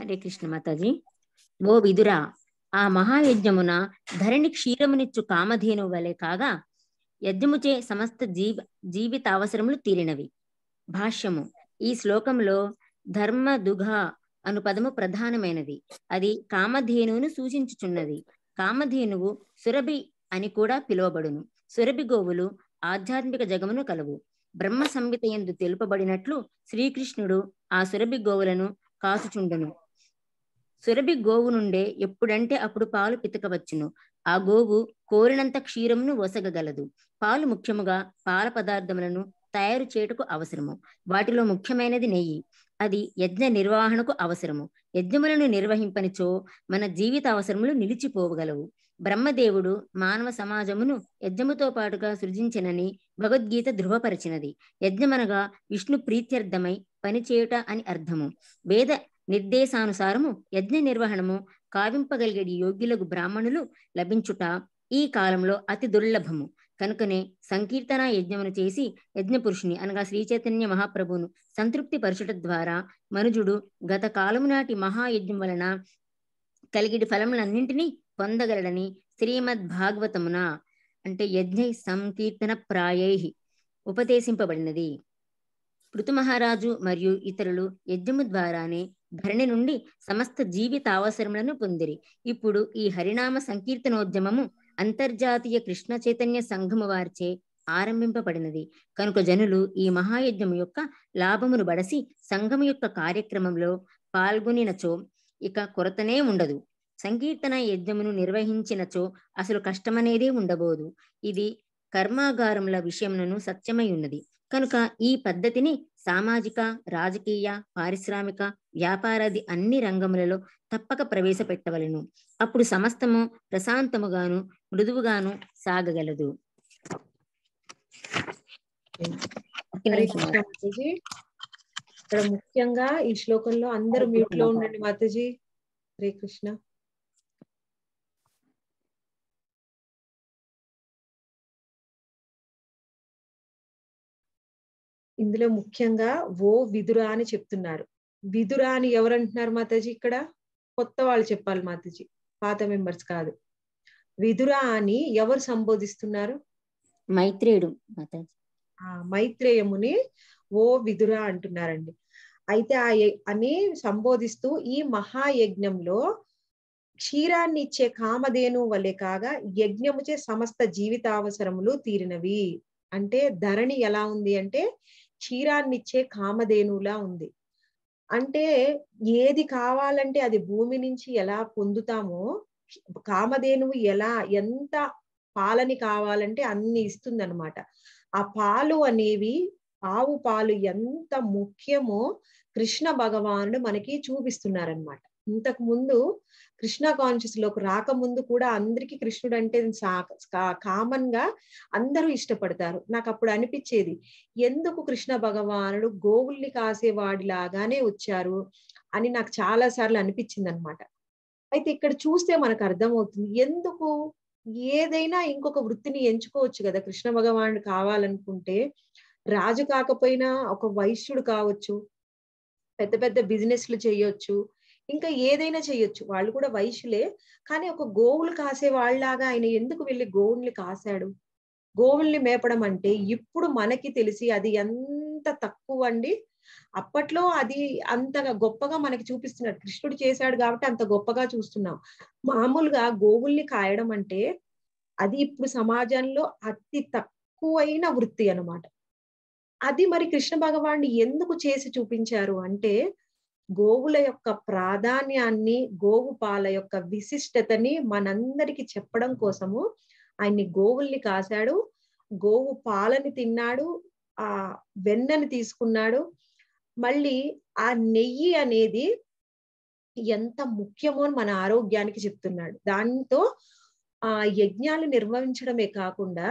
హరే కృష్ణ మాతాజీ. ఓ విదురా ఆ మహాయజ్ఞమున ధరణి క్షీరమునిచ్చు కామధేను వలె కాగా యజ్ఞముచే సమస్త జీవ జీవిత అవసరములు తీరినవి. భాష్యము ఈ శ్లోకంలో ధర్మ దుఘ అను పదము ప్రధానమైనది. అది కామధేనువును సూచించుచున్నది. కామధేనువు సురభి అని కూడా పిలువబడును. సురభి గోవులు ఆధ్యాత్మిక జగమును కలవు. బ్రహ్మ సంహిత ఎందు తెలుపబడినట్లు శ్రీకృష్ణుడు ఆ సురభి గోవులను కాచుచుండెను. సురభి గోవు నుండే ఎప్పుడంటే అప్పుడు పాలు పితకవచ్చును. ఆ గోవు కోరినంత క్షీరమును ఒసగగలదు పాలు ముఖ్యముగా పాల పదార్థములను తయారు చేయుటకు అవసరము. వాటిలో ముఖ్యమైనది నెయ్యి. అది యజ్ఞ నిర్వహణకు అవసరము. యజ్ఞములను నిర్వహింపనిచో మన జీవిత అవసరములు నిలిచిపోగలవు బ్రహ్మదేవుడు మానవ సమాజమును యజ్ఞముతో పాటుగా సృజించినని భగవద్గీత ధృవపరిచినది. యజ్ఞమనగా విష్ణు ప్రీత్యర్థమై పనిచేయుట అని అర్థము. వేద నిర్దేశానుసారము యజ్ఞ నిర్వహణము కావింపగలిగే యోగ్యులకు బ్రాహ్మణులు లభించుట ఈ కాలంలో అతి దుర్లభము. కనుకనే సంకీర్తన యజ్ఞమును చేసి యజ్ఞ పురుషుని అనగా శ్రీ చైతన్య మహాప్రభువును సంతృప్తి పరచుట ద్వారా మనుజుడు గత కాలము నాటి మహాయజ్ఞం వలన కలిగిడి ఫలములన్నింటినీ పొందగలడని శ్రీమద్ భాగవతమున అంటే యజ్ఞ సంకీర్తన ప్రాయై ఉపదేశింపబడినది. మహారాజు మరియు ఇతరులు యజ్ఞము ద్వారానే ధరణి నుండి సమస్త జీవిత అవసరములను పొందిరి. ఇప్పుడు ఈ హరినామ సంకీర్తనోద్యమము అంతర్జాతీయ కృష్ణ చైతన్య సంఘము వారిచే ఆరంభింపబడినది. కనుక జనులు ఈ మహాయజ్ఞము యొక్క లాభమును బడసి సంఘము యొక్క కార్యక్రమంలో పాల్గొనినచో ఇక కొరతనే ఉండదు. సంకీర్తన యజ్ఞమును నిర్వహించినచో అసలు కష్టమనేదే ఉండబోదు. ఇది కర్మాగారముల విషయమును సత్యమై ఉన్నది. కనుక ఈ పద్ధతిని సామాజిక రాజకీయ పారిశ్రామిక వ్యాపారాది అన్ని రంగములలో తప్పక ప్రవేశపెట్టవలను. అప్పుడు సమస్తము ప్రశాంతముగాను మృదువుగాను సాగగలదు. ఇక్కడ ముఖ్యంగా ఈ శ్లోకంలో అందరూ మ్యూట్లో. ఉండండి మాతాజీ. హరే కృష్ణ. ఇందులో ముఖ్యంగా ఓ విదురా అని చెప్తున్నారు. విదురా అని ఎవరు అంటున్నారు మాతాజీ ఇక్కడ? కొత్త వాళ్ళు చెప్పాలి మాతాజీ. పాత మెంబర్స్ కాదు. విదురా అని ఎవరు సంబోధిస్తున్నారు? మైత్రేయుడు మాతాజీ. మైత్రేయముని ఓ విదురా అంటున్నారండి. అయితే ఆ అని సంబోధిస్తూ ఈ మహాయజ్ఞంలో క్షీరాన్ని ఇచ్చే కామధేను వలె కాగా యజ్ఞముచే సమస్త జీవితావసరములు తీరినవి. అంటే ధరణి ఎలా ఉంది అంటే క్షీరాన్నిచ్చే కామధేనులా ఉంది. అంటే ఏది కావాలంటే అది భూమి నుంచి ఎలా పొందుతామో కామధేనువు ఎలా ఎంత పాలని కావాలంటే అన్ని ఇస్తుందన్నమాట. ఆ పాలు అనేవి ఆవు పాలు ఎంత ముఖ్యమో కృష్ణ భగవానుడు మనకి చూపిస్తున్నారనమాట ఇంతకు ముందు కృష్ణ కాన్షియస్లోకి రాకముందు కూడా అందరికీ కృష్ణుడు అంటే కామన్గా అందరూ ఇష్టపడతారు. నాకు అప్పుడు అనిపించేది ఎందుకు కృష్ణ భగవానుడు గోవుల్ని కాసేవాడి లాగానే వచ్చారు? అని నాకు చాలా సార్లు అనిపించింది అనమాట అయితే ఇక్కడ చూస్తే మనకు అర్థమవుతుంది ఎందుకు? ఏదైనా ఇంకొక వృత్తిని ఎంచుకోవచ్చు కదా కృష్ణ భగవానుడు కావాలనుకుంటే. రాజు కాకపోయినా ఒక వైశ్యుడు కావచ్చు పెద్ద పెద్ద బిజినెస్లు చేయొచ్చు ఇంకా ఏదైనా చేయొచ్చు. వాళ్ళు కూడా వైశ్యులే. కానీ ఒక గోవులు కాసే వాళ్ళలాగా ఆయన ఎందుకు వెళ్ళి గోవుల్ని కాశాడు? గోవుల్ని మేపడం అంటే ఇప్పుడు మనకి తెలిసి అది ఎంత తక్కువ అండి. అప్పట్లో అది అంతగా గొప్పగా మనకి చూపిస్తున్నాడు కృష్ణుడు చేశాడు కాబట్టి అంత గొప్పగా చూస్తున్నాం. మామూలుగా గోవుల్ని కాయడం అంటే అది ఇప్పుడు సమాజంలో అతి తక్కువైన వృత్తి అన్నమాట. అది మరి కృష్ణ భగవాన్ని ఎందుకు చేసి చూపించారు అంటే గోవుల యొక్క ప్రాధాన్యాన్ని గోవు పాల యొక్క విశిష్టతని మనందరికి చెప్పడం కోసము ఆయన్ని గోవుల్ని కాశాడు. గోవు పాలని తిన్నాడు. ఆ వెన్నని తీసుకున్నాడు. మళ్ళీ ఆ నెయ్యి అనేది ఎంత ముఖ్యమో అని మన ఆరోగ్యానికి చెప్తున్నాడు. దాంతో ఆ యజ్ఞాలు నిర్వహించడమే కాకుండా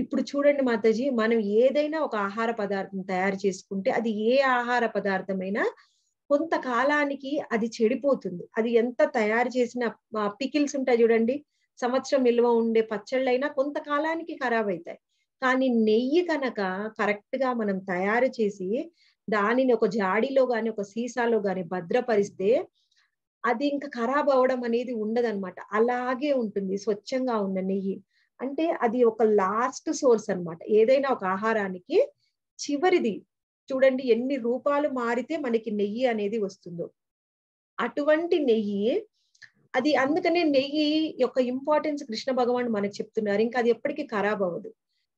ఇప్పుడు చూడండి మాతాజీ మనం ఏదైనా ఒక ఆహార పదార్థం తయారు చేసుకుంటే అది ఏ ఆహార పదార్థమైనా కొంతకాలానికి అది చెడిపోతుంది. అది ఎంత తయారు చేసిన పికిల్స్ ఉంటాయి చూడండి. సంవత్సరం నిల్వ ఉండే పచ్చళ్ళైనా కొంతకాలానికి ఖరాబ్ అవుతాయి కానీ నెయ్యి కనుక కరెక్ట్గా మనం తయారు చేసి దానిని ఒక జాడీలో గాని ఒక సీసాలో గాని భద్రపరిస్తే అది ఇంకా ఖరాబ్ అవ్వడం అనేది ఉండదన్నమాట. అలాగే ఉంటుంది స్వచ్ఛంగా ఉన్న నెయ్యి. అంటే అది ఒక లాస్ట్ సోర్స్ అన్నమాట. ఏదైనా ఒక ఆహారానికి చివరిది చూడండి ఎన్ని రూపాలు మారితే మనకి నెయ్యి అనేది వస్తుందో. అటువంటి నెయ్యి అది అందుకనే నెయ్యి యొక్క ఇంపార్టెన్స్ కృష్ణ భగవాన్ మనకు చెప్తున్నారు. ఇంకా అది ఎప్పటికీ ఖరాబ్ అవ్వదు.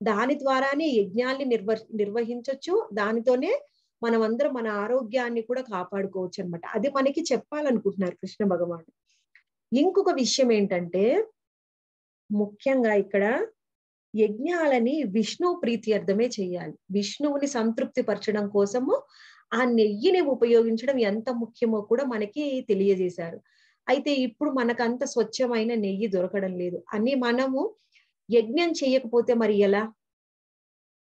దాని ద్వారానే యజ్ఞాన్ని నిర్వ నిర్వహించవచ్చు దానితోనే మనం అందరం మన ఆరోగ్యాన్ని కూడా కాపాడుకోవచ్చు అన్నమాట. అది మనకి చెప్పాలనుకుంటున్నారు కృష్ణ భగవాన్. ఇంకొక విషయం ఏంటంటే ముఖ్యంగా ఇక్కడ యజ్ఞాలని విష్ణు ప్రీత్యర్థమే చేయాలి. విష్ణువుని సంతృప్తి పరచడం కోసము ఆ నెయ్యిని ఉపయోగించడం ఎంత ముఖ్యమో కూడా మనకి తెలియజేశారు. అయితే ఇప్పుడు మనకంత స్వచ్ఛమైన నెయ్యి దొరకడం లేదు. అని మనము యజ్ఞం చేయకపోతే మరి ఎలా?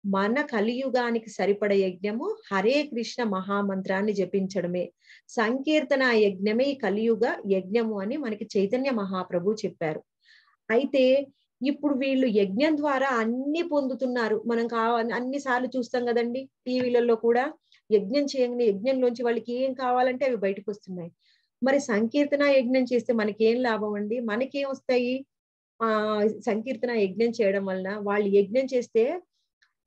మన కలియుగానికి సరిపడ యజ్ఞము హరే కృష్ణ మహామంత్రాన్ని జపించడమే. సంకీర్తన యజ్ఞమే ఈ కలియుగ యజ్ఞము అని మనకి చైతన్య మహాప్రభు చెప్పారు. అయితే ఇప్పుడు వీళ్ళు యజ్ఞం ద్వారా అన్ని పొందుతున్నారు. మనం కావాలి అన్ని సార్లు చూస్తాం కదండి టీవీలలో కూడా యజ్ఞం చేయగానే యజ్ఞంలోంచి వాళ్ళకి ఏం కావాలంటే అవి బయటకు వస్తున్నాయి. మరి సంకీర్తన యజ్ఞం చేస్తే మనకేం లాభం అండి? మనకేం వస్తాయి? ఆ సంకీర్తన యజ్ఞం చేయడం వలన వాళ్ళు యజ్ఞం చేస్తే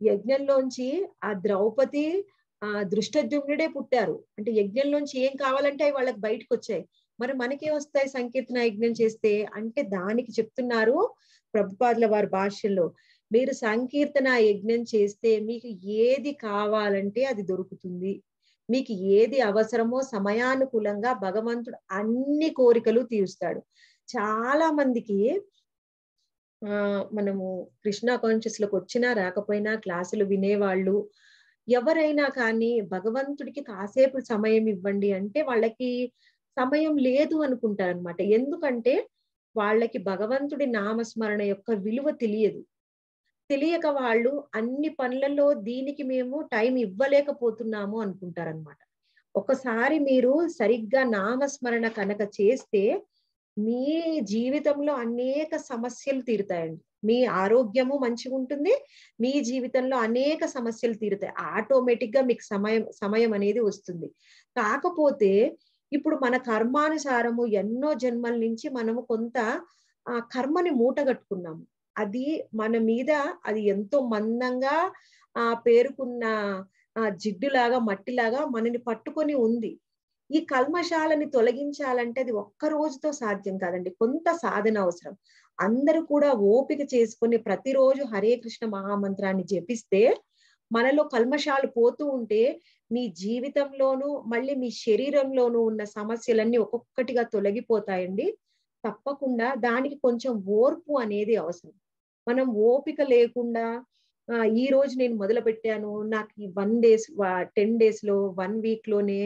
యజ్ఞంలోంచి ఆ ద్రౌపది ఆ దృష్టద్యుమ్నుడే పుట్టారు. అంటే యజ్ఞంలోంచి ఏం కావాలంటే అవి వాళ్ళకి బయటకు వచ్చాయి. మరి మనకే వస్తాయి సంకీర్తన యజ్ఞం చేస్తే? అంటే దానికి చెప్తున్నారు ప్రభుపాదుల వారి భాషల్లో మీరు సంకీర్తన యజ్ఞం చేస్తే మీకు ఏది కావాలంటే అది దొరుకుతుంది. మీకు ఏది అవసరమో సమయానుకూలంగా భగవంతుడు అన్ని కోరికలు తీరుస్తాడు. చాలా మందికి ఆ మనము కృష్ణ కాన్షియస్లోకి వచ్చినా రాకపోయినా క్లాసులు వినేవాళ్ళు ఎవరైనా కానీ భగవంతుడికి కాసేపు సమయం ఇవ్వండి అంటే వాళ్ళకి సమయం లేదు అనుకుంటారనమాట ఎందుకంటే వాళ్ళకి భగవంతుడి నామస్మరణ యొక్క విలువ తెలియదు. తెలియక వాళ్ళు అన్ని పనులలో దీనికి మేము టైం ఇవ్వలేకపోతున్నాము అనుకుంటారనమాట ఒకసారి మీరు సరిగ్గా నామస్మరణ కనుక చేస్తే మీ జీవితంలో అనేక సమస్యలు తీరుతాయండి. మీ ఆరోగ్యము మంచిగా ఉంటుంది మీ జీవితంలో అనేక సమస్యలు తీరుతాయి. ఆటోమేటిక్గా మీకు సమయం సమయం అనేది వస్తుంది. కాకపోతే ఇప్పుడు మన కర్మానుసారము ఎన్నో జన్మల నుంచి మనము కొంత ఆ కర్మని మూటగట్టుకున్నాము అది మన మీద అది ఎంతో మందంగా ఆ పేరుకున్న ఆ జిడ్డులాగా మట్టిలాగా మనని పట్టుకొని ఉంది. ఈ కల్మశాలని తొలగించాలంటే అది ఒక్క రోజుతో సాధ్యం కాదండి. కొంత సాధన అవసరం. అందరూ కూడా ఓపిక చేసుకుని ప్రతిరోజు హరే కృష్ణ మహామంత్రాన్ని జపిస్తే మనలో కల్మషాలు పోతూ ఉంటే మీ జీవితంలోనూ మళ్ళీ మీ శరీరంలోనూ ఉన్న సమస్యలన్నీ ఒక్కొక్కటిగా తొలగిపోతాయండి. తప్పకుండా దానికి కొంచెం ఓర్పు అనేది అవసరం. మనం ఓపిక లేకుండా ఈ రోజు నేను మొదలు పెట్టాను నాకు ఈ వన్ డేస్ టెన్ డేస్లో వన్ వీక్లోనే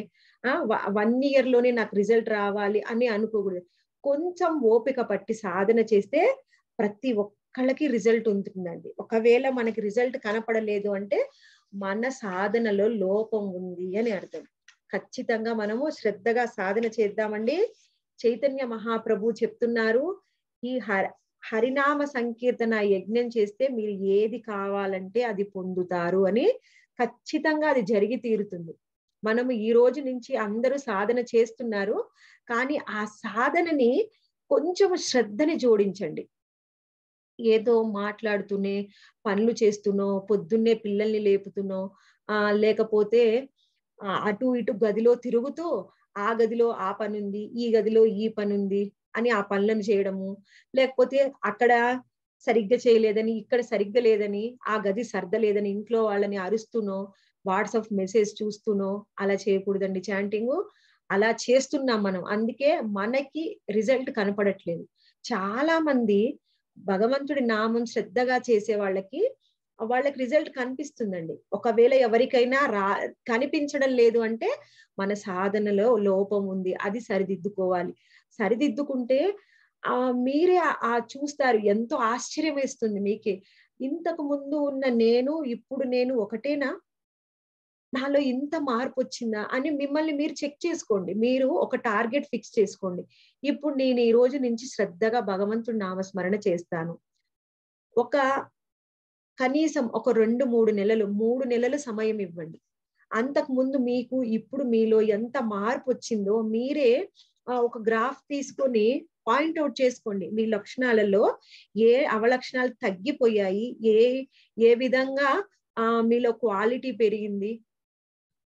వన్ ఇయర్లోనే నాకు రిజల్ట్ రావాలి అని అనుకోకూడదు. కొంచెం ఓపిక పట్టి సాధన చేస్తే ప్రతి ఒక్క ఒక్కళ్ళకి రిజల్ట్ ఉంటుందండి. ఒకవేళ మనకి రిజల్ట్ కనపడలేదు అంటే మన సాధనలో లోపం ఉంది అని అర్థం. ఖచ్చితంగా మనము శ్రద్ధగా సాధన చేద్దామండి. చైతన్య మహాప్రభు చెప్తున్నారు ఈ హర హరినామ సంకీర్తన యజ్ఞం చేస్తే మీరు ఏది కావాలంటే అది పొందుతారు అని ఖచ్చితంగా అది జరిగి తీరుతుంది. మనము ఈ రోజు నుంచి అందరూ సాధన చేస్తున్నారు కానీ ఆ సాధనని కొంచెం శ్రద్ధని జోడించండి. ఏదో మాట్లాడుతూనే పనులు చేస్తున్నో పొద్దున్నే పిల్లల్ని లేపుతున్నో ఆ లేకపోతే అటు ఇటు గదిలో తిరుగుతూ ఆ గదిలో ఆ పని ఉంది ఈ గదిలో ఈ పని ఉంది అని ఆ పనులను చేయడము. లేకపోతే అక్కడ సరిగ్గా చేయలేదని ఇక్కడ సరిగ్గా లేదని ఆ గది సర్దలేదని ఇంట్లో వాళ్ళని అరుస్తూనో వాట్సాప్ మెసేజ్ చూస్తూనో అలా చేయకూడదండి. చాంటింగ్ అలా చేస్తున్నాం మనం. అందుకే మనకి రిజల్ట్ కనపడట్లేదు. చాలా మంది భగవంతుడి నామం శ్రద్ధగా చేసే వాళ్ళకి వాళ్ళకి రిజల్ట్ కనిపిస్తుందండి. ఒకవేళ ఎవరికైనా రా కనిపించడం లేదు అంటే మన సాధనలో లోపం ఉంది అది సరిదిద్దుకోవాలి. సరిదిద్దుకుంటే ఆ మీరే ఆ చూస్తారు ఎంతో ఆశ్చర్యం వేస్తుంది మీకే. ఇంతకు ముందు ఉన్న నేను ఇప్పుడు నేను ఒకటేనా? నాలో ఇంత మార్పు వచ్చిందా అని మిమ్మల్ని మీరు చెక్ చేసుకోండి. మీరు ఒక టార్గెట్ ఫిక్స్ చేసుకోండి. ఇప్పుడు నేను ఈ రోజు నుంచి శ్రద్ధగా భగవంతుడి నామస్మరణ చేస్తాను. ఒక కనీసం ఒక రెండు మూడు నెలలు మూడు నెలలు సమయం ఇవ్వండి. అంతకు ముందు మీకు ఇప్పుడు మీలో ఎంత మార్పు వచ్చిందో మీరే ఒక గ్రాఫ్ తీసుకొని పాయింట్ అవుట్ చేసుకోండి. మీ లక్షణాలలో ఏ అవలక్షణాలు తగ్గిపోయాయి? ఏ ఏ విధంగా మీలో క్వాలిటీ పెరిగింది?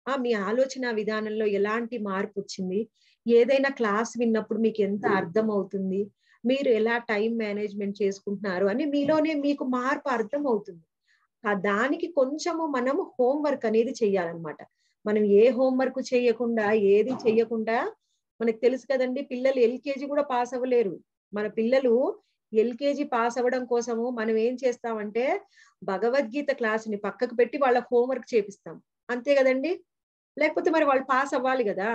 ఆ మీ ఆలోచన విధానంలో ఎలాంటి మార్పు వచ్చింది ఏదైనా క్లాస్ విన్నప్పుడు మీకు ఎంత అర్థం అవుతుంది మీరు ఎలా టైం మేనేజ్మెంట్ చేసుకుంటున్నారు? అని మీలోనే మీకు మార్పు అర్థం అవుతుంది దానికి కొంచెము మనం హోంవర్క్ అనేది చెయ్యాలన్నమాట. మనం ఏ హోంవర్క్ చేయకుండా ఏది చెయ్యకుండా మనకు తెలుసు కదండి పిల్లలు ఎల్కేజీ కూడా పాస్ అవ్వలేరు. మన పిల్లలు ఎల్కేజీ పాస్ అవ్వడం కోసము మనం ఏం చేస్తామంటే భగవద్గీత క్లాసుని పక్కకు పెట్టి వాళ్ళ హోంవర్క్ చేపిస్తాం. అంతే కదండి? లేకపోతే మరి వాళ్ళు పాస్ అవ్వాలి కదా.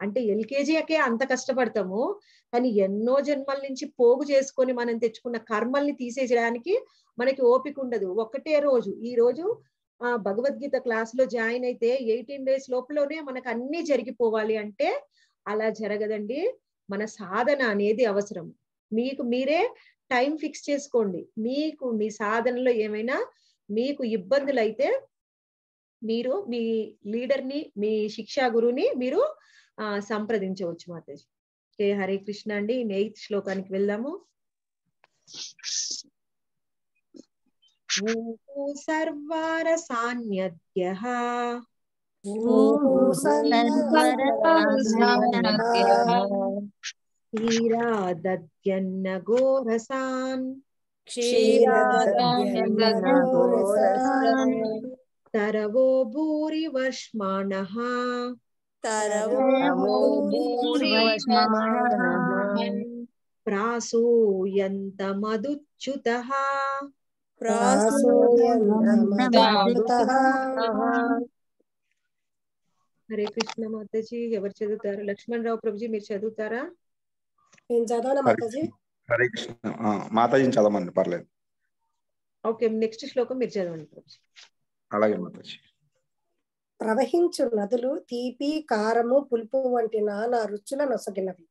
అంటే ఎల్కేజీకే అంత కష్టపడతాము. కానీ ఎన్నో జన్మల నుంచి పోగు చేసుకొని మనం తెచ్చుకున్న కర్మల్ని తీసేయడానికి మనకి ఓపిక ఉండదు. ఒకటే రోజు. ఈ రోజు ఆ భగవద్గీత క్లాస్లో జాయిన్ అయితే ఎయిటీన్ డేస్ లోపలనే మనకు అన్ని జరిగిపోవాలి అంటే అలా జరగదండి. మన సాధన అనేది అవసరం. మీకు మీరే టైం ఫిక్స్ చేసుకోండి. మీకు మీ సాధనలో ఏమైనా మీకు ఇబ్బందులు అయితే మీరు మీ లీడర్ని మీ శిక్షా గురుని మీరు ఆ సంప్రదించవచ్చు మాతాజీ. ఓకే హరే కృష్ణ అండి. ఎయిత్ శ్లోకానికి వెళ్దాము. సర్వారసాన్యద్యః ఊహు క్షీరాదద్యన్న తరవో భూరి వర్ష్మాణః ప్రాసూయంతమదుచ్యుతః. హరే కృష్ణ మాతాజీ ఎవరు చదువుతారు? లక్ష్మణ్ రావు ప్రభుజీ మీరు చదువుతారా? నేను చదవనా మాతాజీ? హరే కృష్ణ. ఆ, మాతాజీని చదవమండి పర్లేదు. ఓకే నెక్స్ట్ శ్లోకం మీరు చదవండి ప్రభుజీ. అలాగే మాతాజీ. ప్రవహించు నదులు తీపి కారము పులుపు వంటి నానా రుచుల నొసగినవి.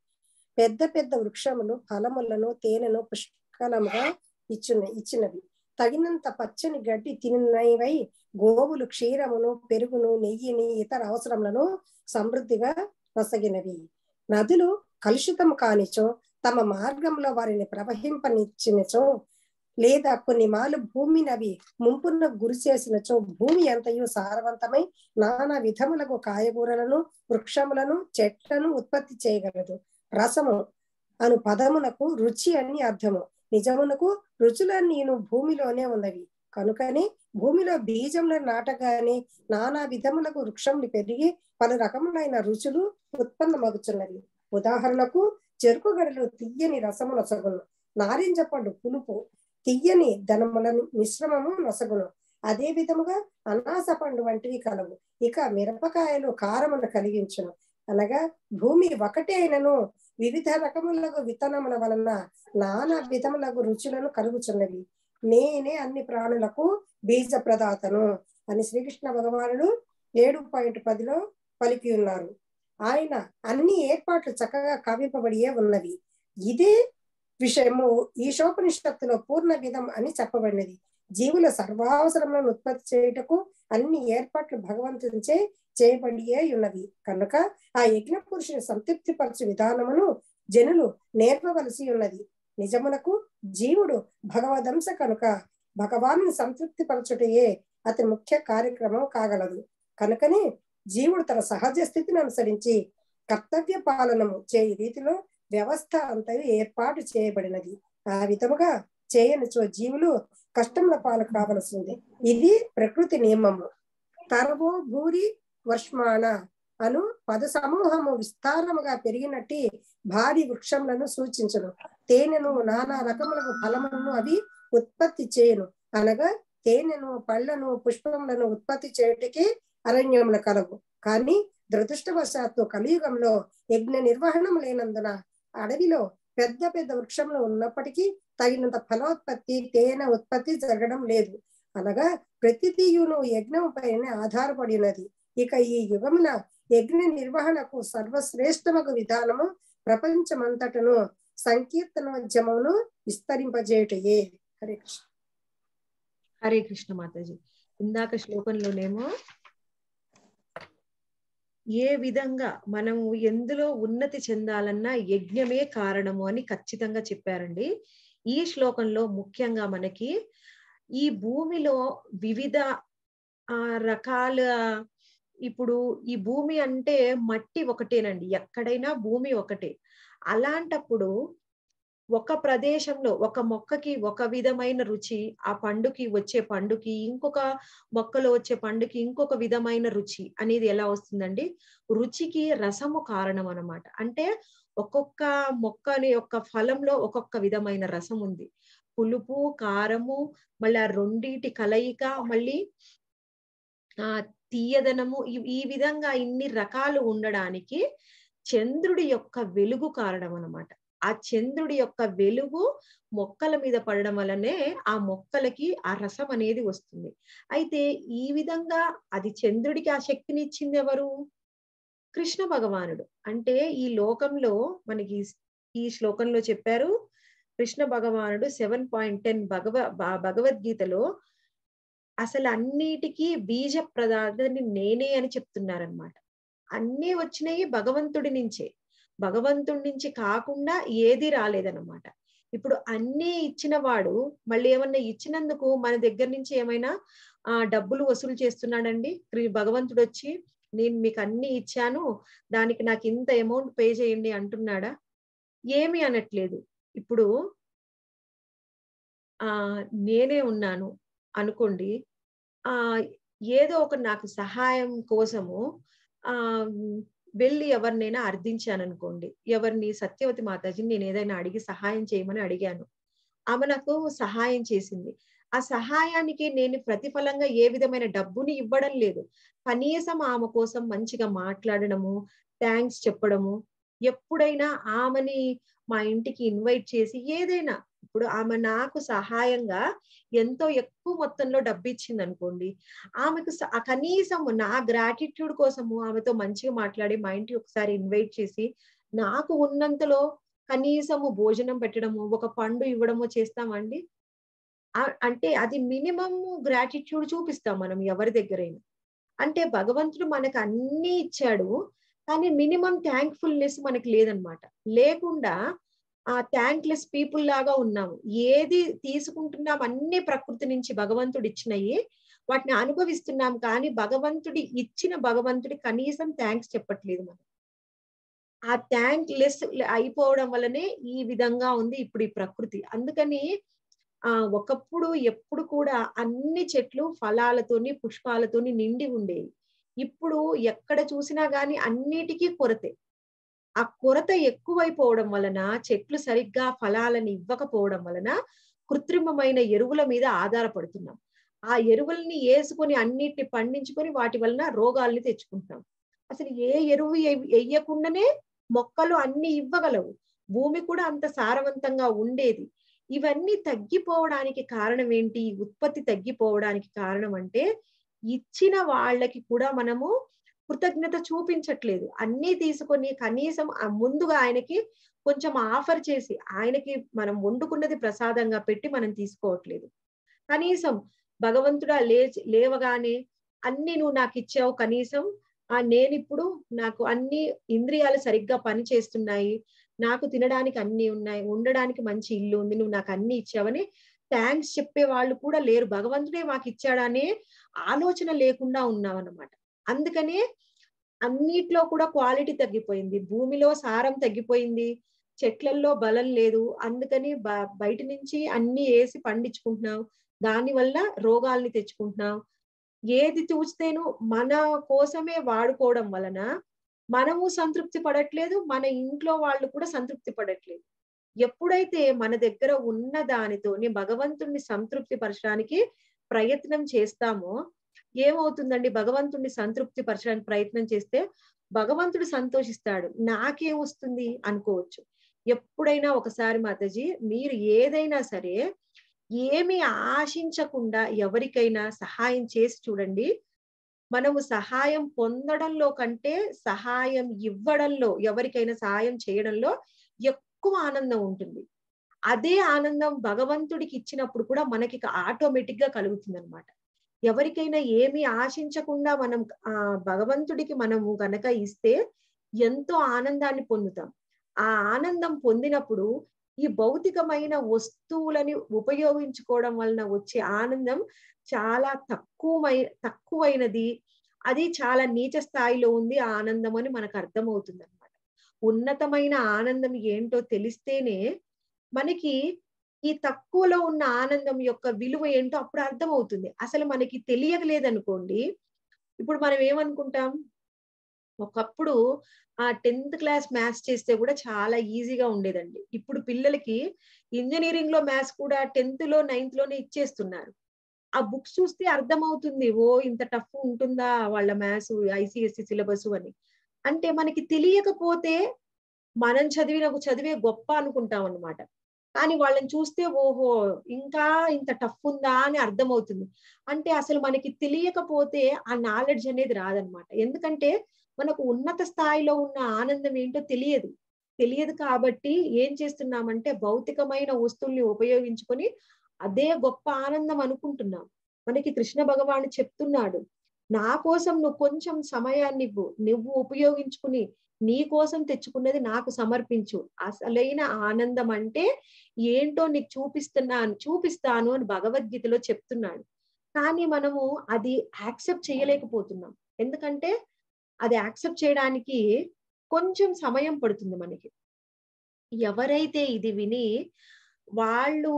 పెద్ద పెద్ద వృక్షములు ఫలములను తేనెను పుష్కలముగా ఇచ్చిన ఇచ్చినవి. తగినంత పచ్చని గడ్డి తినవై గోవులు క్షీరమును పెరుగును నెయ్యిని ఇతర అవసరములను సమృద్ధిగా నొసగినవి. నదులు కలుషితం కానిచో తమ మార్గంలో వారిని ప్రవహింపనిచ్చినచో లేదా కొన్ని మాలు భూమిని అవి ముంపున గురి చేసినచో భూమి ఎంతయు సారవంతమై నానా విధములకు కాయగూరలను వృక్షములను చెట్లను ఉత్పత్తి చేయగలదు. రసము అను పదమునకు రుచి అని అర్థము. నిజమునకు రుచులన్నీను భూమిలోనే ఉన్నవి. కనుకనే భూమిలో బీజములను నాటగానే నానా విధములకు వృక్షములు పెరిగి పలు రకములైన రుచులు ఉత్పన్నమగుచున్నవి. ఉదాహరణకు చెరుకు గడలు తీయని రసము నారింజ పండు పులుపు తీయని ధనములను మిశ్రమము నొసగును. అదే విధముగా అనాస పండు వంటివి కలవు. ఇక మిరపకాయలు కారమును కలిగించును. అనగా భూమి ఒకటే అయినను వివిధ రకములకు విత్తనముల వలన నానా విధములకు రుచులను కలుగుచున్నవి. నేనే అన్ని ప్రాణులకు బీజ ప్రదాతను అని శ్రీకృష్ణ భగవానుడు ఏడు పాయింట్ పదిలో పలికి ఉన్నారు. ఆయన అన్ని ఏర్పాట్లు చక్కగా కవింపబడియే ఉన్నవి. ఇదే విషయము ఈ శోపనిషత్తులో పూర్ణ విధం అని చెప్పబడినది. జీవుల సర్వావసరములను ఉత్పత్తి చేయుటకు అన్ని ఏర్పాట్లు భగవంతునిచే చేయబడియే ఉన్నవి కనుక ఆ యజ్ఞ పురుషుని సంతృప్తిపరచు విధానమును జనులు నేర్పవలసి ఉన్నది నిజమునకు జీవుడు భగవదంశ కనుక భగవాను సంతృప్తిపరచుటయే అతి ముఖ్య కార్యక్రమం కాగలదు. కనుకనే జీవుడు తన సహజ స్థితిని అనుసరించి కర్తవ్య పాలనము చేయి రీతిలో వ్యవస్థ అంతయు ఏర్పాటు చేయబడినది. ఆ విధముగా చేయనిచో జీవులు కష్టముల పాలు కావలసింది. ఇది ప్రకృతి నియమము. తరవో భూరి వర్ష్మాణ అను పద సమూహము విస్తారముగా పెరిగినట్టి భారీ వృక్షములను సూచించను. తేనెను నానా రకములకు ఫలములను అవి ఉత్పత్తి చేయను. అనగా తేనెను పళ్ళను పుష్పములను ఉత్పత్తి చేయుటకి అరణ్యములు కలవు. కానీ దురదృష్టవశాత్తు కలియుగంలో యజ్ఞ నిర్వహణం లేనందున అడవిలో పెద్ద పెద్ద వృక్షములు ఉన్నప్పటికీ తగినంత ఫలోత్పత్తి తేనె ఉత్పత్తి జరగడం లేదు. అనగా ప్రతి తీయును యజ్ఞం పైన ఆధారపడినది. ఇక ఈ యుగమున యజ్ఞ నిర్వహణకు సర్వశ్రేష్టమగు విధానము ప్రపంచమంతటను సంకీర్తనోద్యమమును విస్తరింపజేయటయే. హరే కృష్ణ. హరే కృష్ణ మాతాజీ. ఇందాక శ్లోకంలోనేమో ఏ విధంగా మనము ఎందులో ఉన్నతి చెందాలన్నా యజ్ఞమే కారణము అని ఖచ్చితంగా చెప్పారండి. ఈ శ్లోకంలో ముఖ్యంగా మనకి ఈ భూమిలో వివిధ ఆ రకాల ఇప్పుడు ఈ భూమి అంటే మట్టి ఒకటేనండి. ఎక్కడైనా భూమి ఒకటే. అలాంటప్పుడు ఒక ప్రదేశంలో ఒక మొక్కకి ఒక విధమైన రుచి ఆ పండుకి వచ్చే పండుకి ఇంకొక మొక్కలో వచ్చే పండుకి ఇంకొక విధమైన రుచి అనేది ఎలా వస్తుందండి? రుచికి రసము కారణం అన్నమాట. అంటే ఒక్కొక్క మొక్కని యొక్క ఫలంలో ఒక్కొక్క విధమైన రసం ఉంది. పులుపు కారము మళ్ళీ ఆ రెండిటి కలయిక మళ్ళీ ఆ తీయదనము ఈ- ఈ విధంగా ఇన్ని రకాలు ఉండడానికి చంద్రుడి యొక్క వెలుగు కారణం అన్నమాట. ఆ చంద్రుడి యొక్క వెలుగు మొక్కల మీద పడడం వల్లనే ఆ మొక్కలకి ఆ రసం అనేది వస్తుంది. అయితే ఈ విధంగా అది చంద్రుడికి ఆ శక్తిని ఇచ్చింది ఎవరు? కృష్ణ భగవానుడు. అంటే ఈ లోకంలో మనకి ఈ శ్లోకంలో చెప్పారు కృష్ణ భగవానుడు సెవెన్ పాయింట్ టెన్ భగవ భ- భగవద్గీతలో అసలు అన్నిటికీ బీజ ప్రదార్థాన్ని నేనే అని చెప్తున్నారనమాట అన్నీ వచ్చినాయి భగవంతుడి నుంచే. భగవంతుడి నుంచి కాకుండా ఏది రాలేదన్నమాట. ఇప్పుడు అన్నీ ఇచ్చిన వాడు మళ్ళీ ఏమన్నా ఇచ్చినందుకు మన దగ్గర నుంచి ఏమైనా ఆ డబ్బులు వసూలు చేస్తున్నాడండి? భగవంతుడు వచ్చి నేను మీకు అన్ని ఇచ్చాను దానికి నాకు ఇంత అమౌంట్ పే చేయండి అంటున్నాడా? ఏమి అనట్లేదు. ఇప్పుడు ఆ నేనే ఉన్నాను అనుకోండి ఆ ఏదో ఒక నాకు సహాయం కోసము ఆ వెళ్ళి ఎవరినైనా అర్థించాను అనుకోండి ఎవరిని సత్యవతి మాతాజీని నేను ఏదైనా అడిగి సహాయం చేయమని అడిగాను. ఆమె నాకు సహాయం చేసింది. ఆ సహాయానికి నేను ప్రతిఫలంగా ఏ విధమైన డబ్బుని ఇవ్వడం లేదు. కనీసం ఆమె కోసం మంచిగా మాట్లాడడము థ్యాంక్స్ చెప్పడము ఎప్పుడైనా ఆమెని మా ఇంటికి ఇన్వైట్ చేసి ఏదైనా ఇప్పుడు ఆమె నాకు సహాయంగా ఎంతో ఎక్కువ మొత్తంలో డబ్బు ఇచ్చింది అనుకోండి. ఆమెకు కనీసము ఆ కనీసం నా గ్రాటిట్యూడ్ కోసము ఆమెతో మంచిగా మాట్లాడి మా ఇంటికి ఒకసారి ఇన్వైట్ చేసి నాకు ఉన్నంతలో కనీసము భోజనం పెట్టడము ఒక పండు ఇవ్వడము చేస్తామండి. అంటే అది మినిమం గ్రాటిట్యూడ్ చూపిస్తాం మనం ఎవరి దగ్గరైనా. అంటే భగవంతుడు మనకు అన్ని ఇచ్చాడు కానీ మినిమం థ్యాంక్ఫుల్నెస్ మనకి లేదనమాట. లేకుండా ఆ థ్యాంక్లెస్ పీపుల్ లాగా ఉన్నాము. ఏది తీసుకుంటున్నాం అన్ని ప్రకృతి నుంచి భగవంతుడు ఇచ్చినవి వాటిని అనుభవిస్తున్నాం కానీ భగవంతుడి ఇచ్చిన భగవంతుడి కనీసం థ్యాంక్స్ చెప్పట్లేదు మనం. ఆ థ్యాంక్ లెస్ అయిపోవడం వల్లనే ఈ విధంగా ఉంది ఇప్పుడు ఈ ప్రకృతి. అందుకని ఆ ఒకప్పుడు ఎప్పుడు కూడా అన్ని చెట్లు ఫలాలతోని పుష్పాలతోని నిండి ఉండేవి. ఇప్పుడు ఎక్కడ చూసినా గాని అన్నిటికీ కొరతే. ఆ కొరత ఎక్కువైపోవడం వలన చెట్లు సరిగ్గా ఫలాలను ఇవ్వకపోవడం వలన కృత్రిమమైన ఎరువుల మీద ఆధారపడుతున్నాం. ఆ ఎరువుల్ని వేసుకొని అన్నిటిని పండించుకొని వాటి వలన రోగాల్ని తెచ్చుకుంటున్నాం. అసలు ఏ ఎరువు వేయకుండానే మొక్కలు అన్ని ఇవ్వగలవు. భూమి కూడా అంత సారవంతంగా ఉండేది. ఇవన్నీ తగ్గిపోవడానికి కారణం ఏంటి? ఉత్పత్తి తగ్గిపోవడానికి కారణం అంటే ఇచ్చిన వాళ్ళకి కూడా మనము కృతజ్ఞత చూపించట్లేదు. అన్నీ తీసుకొని కనీసం ముందుగా ఆయనకి కొంచెం ఆఫర్ చేసి ఆయనకి మనం వండుకున్నది ప్రసాదంగా పెట్టి మనం తీసుకోవట్లేదు. కనీసం భగవంతుడా లే లేవగానే అన్ని నువ్వు నాకు ఇచ్చావు కనీసం ఆ నేను ఇప్పుడు నాకు అన్ని ఇంద్రియాలు సరిగ్గా పని చేస్తున్నాయి నాకు తినడానికి అన్ని ఉన్నాయి ఉండడానికి మంచి ఇల్లు ఉంది నువ్వు నాకు అన్ని ఇచ్చావని థ్యాంక్స్ చెప్పే వాళ్ళు కూడా లేరు. భగవంతుడే మాకు ఇచ్చాడనే ఆలోచన లేకుండా ఉన్నావన్నమాట అందుకనే అన్నిట్లో కూడా క్వాలిటీ తగ్గిపోయింది. భూమిలో సారం తగ్గిపోయింది. చెట్లల్లో బలం లేదు. అందుకని బ- బయట నుంచి అన్ని వేసి పండించుకుంటున్నాం. దానివల్ల రోగాల్ని తెచ్చుకుంటున్నాం. ఏది చూస్తేను మన కోసమే వాడుకోవడం వలన మనము సంతృప్తి పడట్లేదు. మన ఇంట్లో వాళ్ళు కూడా సంతృప్తి పడట్లేదు. ఎప్పుడైతే మన దగ్గర ఉన్న దానితోని భగవంతుణ్ణి సంతృప్తి పరచడానికి ప్రయత్నం చేస్తామో ఏమవుతుందండి? భగవంతుడిని సంతృప్తి పరచడానికి ప్రయత్నం చేస్తే భగవంతుడు సంతోషిస్తాడు. నాకేం వస్తుంది? అనుకోవచ్చు. ఎప్పుడైనా ఒకసారి మాతాజీ మీరు ఏదైనా సరే ఏమి ఆశించకుండా ఎవరికైనా సహాయం చేసి చూడండి. మనము సహాయం పొందడంలో కంటే సహాయం ఇవ్వడంలో ఎవరికైనా సహాయం చేయడంలో ఎక్కువ ఆనందం ఉంటుంది. అదే ఆనందం భగవంతుడికి ఇచ్చినప్పుడు కూడా మనకి ఆటోమేటిక్గా కలుగుతుంది అనమాట ఎవరికైనా ఏమి ఆశించకుండా మనం ఆ భగవంతుడికి మనము గనక ఇస్తే ఎంతో ఆనందాన్ని పొందుతాం. ఆ ఆనందం పొందినప్పుడు ఈ భౌతికమైన వస్తువులని ఉపయోగించుకోవడం వలన వచ్చే ఆనందం చాలా తక్కువమై తక్కువైనది. అది చాలా నీచ స్థాయిలో ఉంది ఆ ఆనందం అని మనకు అర్థమవుతుంది అనమాట ఉన్నతమైన ఆనందం ఏంటో తెలిస్తేనే మనకి ఈ తక్కువలో ఉన్న ఆనందం యొక్క విలువ ఏంటో అప్పుడు అర్థమవుతుంది. అసలు మనకి తెలియలేదనుకోండి ఇప్పుడు మనం ఏమనుకుంటాం? ఒకప్పుడు ఆ టెన్త్ క్లాస్ మ్యాథ్స్ చేస్తే కూడా చాలా ఈజీగా ఉండేదండి. ఇప్పుడు పిల్లలకి ఇంజనీరింగ్లో మ్యాథ్స్ కూడా టెన్త్లో నైన్త్లోనే ఇచ్చేస్తున్నారు. ఆ బుక్స్ చూస్తే అర్థమవుతుంది ఓ ఇంత టఫ్ ఉంటుందా వాళ్ళ మ్యాథ్స్ ఐసిఎస్సి సిలబస్ అని. అంటే మనకి తెలియకపోతే మనం చదివిన చదివే గొప్ప అనుకుంటాం అన్నమాట కానీ వాళ్ళని చూస్తే ఓహో ఇంకా ఇంత టఫ్ ఉందా అని అర్థమవుతుంది. అంటే అసలు మనకి తెలియకపోతే ఆ నాలెడ్జ్ అనేది రాదనమాట. ఎందుకంటే మనకు ఉన్నత స్థాయిలో ఉన్న ఆనందం ఏంటో తెలియదు. తెలియదు కాబట్టి ఏం చేస్తున్నామంటే భౌతికమైన వస్తువుల్ని ఉపయోగించుకొని అదే గొప్ప ఆనందం అనుకుంటున్నాం. మనకి కృష్ణ భగవాను చెప్తున్నాడు నా కోసం నువ్వు కొంచెం సమయాన్ని ఇవ్వు. నువ్వు ఉపయోగించుకుని నీ కోసం తెచ్చుకున్నది నాకు సమర్పించు. అసలైన ఆనందం అంటే ఏంటో నీకు చూపిస్తున్నాను చూపిస్తాను అని భగవద్గీతలో చెప్తున్నాడు. కానీ మనము అది యాక్సెప్ట్ చేయలేకపోతున్నాం. ఎందుకంటే అది యాక్సెప్ట్ చేయడానికి కొంచెం సమయం పడుతుంది మనకి. ఎవరైతే ఇది విని వాళ్ళు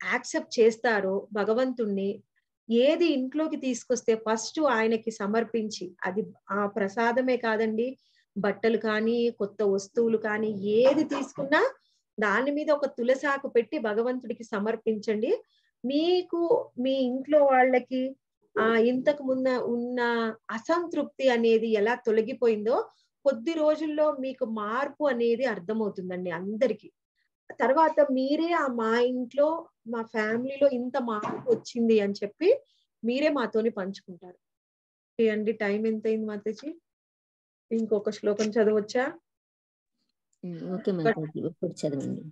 యాక్సెప్ట్ చేస్తారో భగవంతుణ్ణి ఏది ఇంట్లోకి తీసుకొస్తే ఫస్ట్ ఆయనకి సమర్పించి అది ఆ ప్రసాదమే కాదండి. బట్టలు కానీ కొత్త వస్తువులు కానీ ఏది తీసుకున్నా దాని మీద ఒక తులసాకు పెట్టి భగవంతుడికి సమర్పించండి. మీకు మీ ఇంట్లో వాళ్ళకి ఆ ఇంతకు ముందు ఉన్న అసంతృప్తి అనేది ఎలా తొలగిపోయిందో కొద్ది రోజుల్లో మీకు మార్పు అనేది అర్థమవుతుందండి అందరికి. తర్వాత మీరే ఆ మా ఇంట్లో మా ఫ్యామిలీలో ఇంత మార్పు వచ్చింది అని చెప్పి మీరే మాతోని పంచుకుంటారు. అండి టైం ఎంత అయింది మాతజీ? ఇంకొక శ్లోకం చదవచ్చా? ఓకే మాతాజీ ఇప్పుడు చదవండి.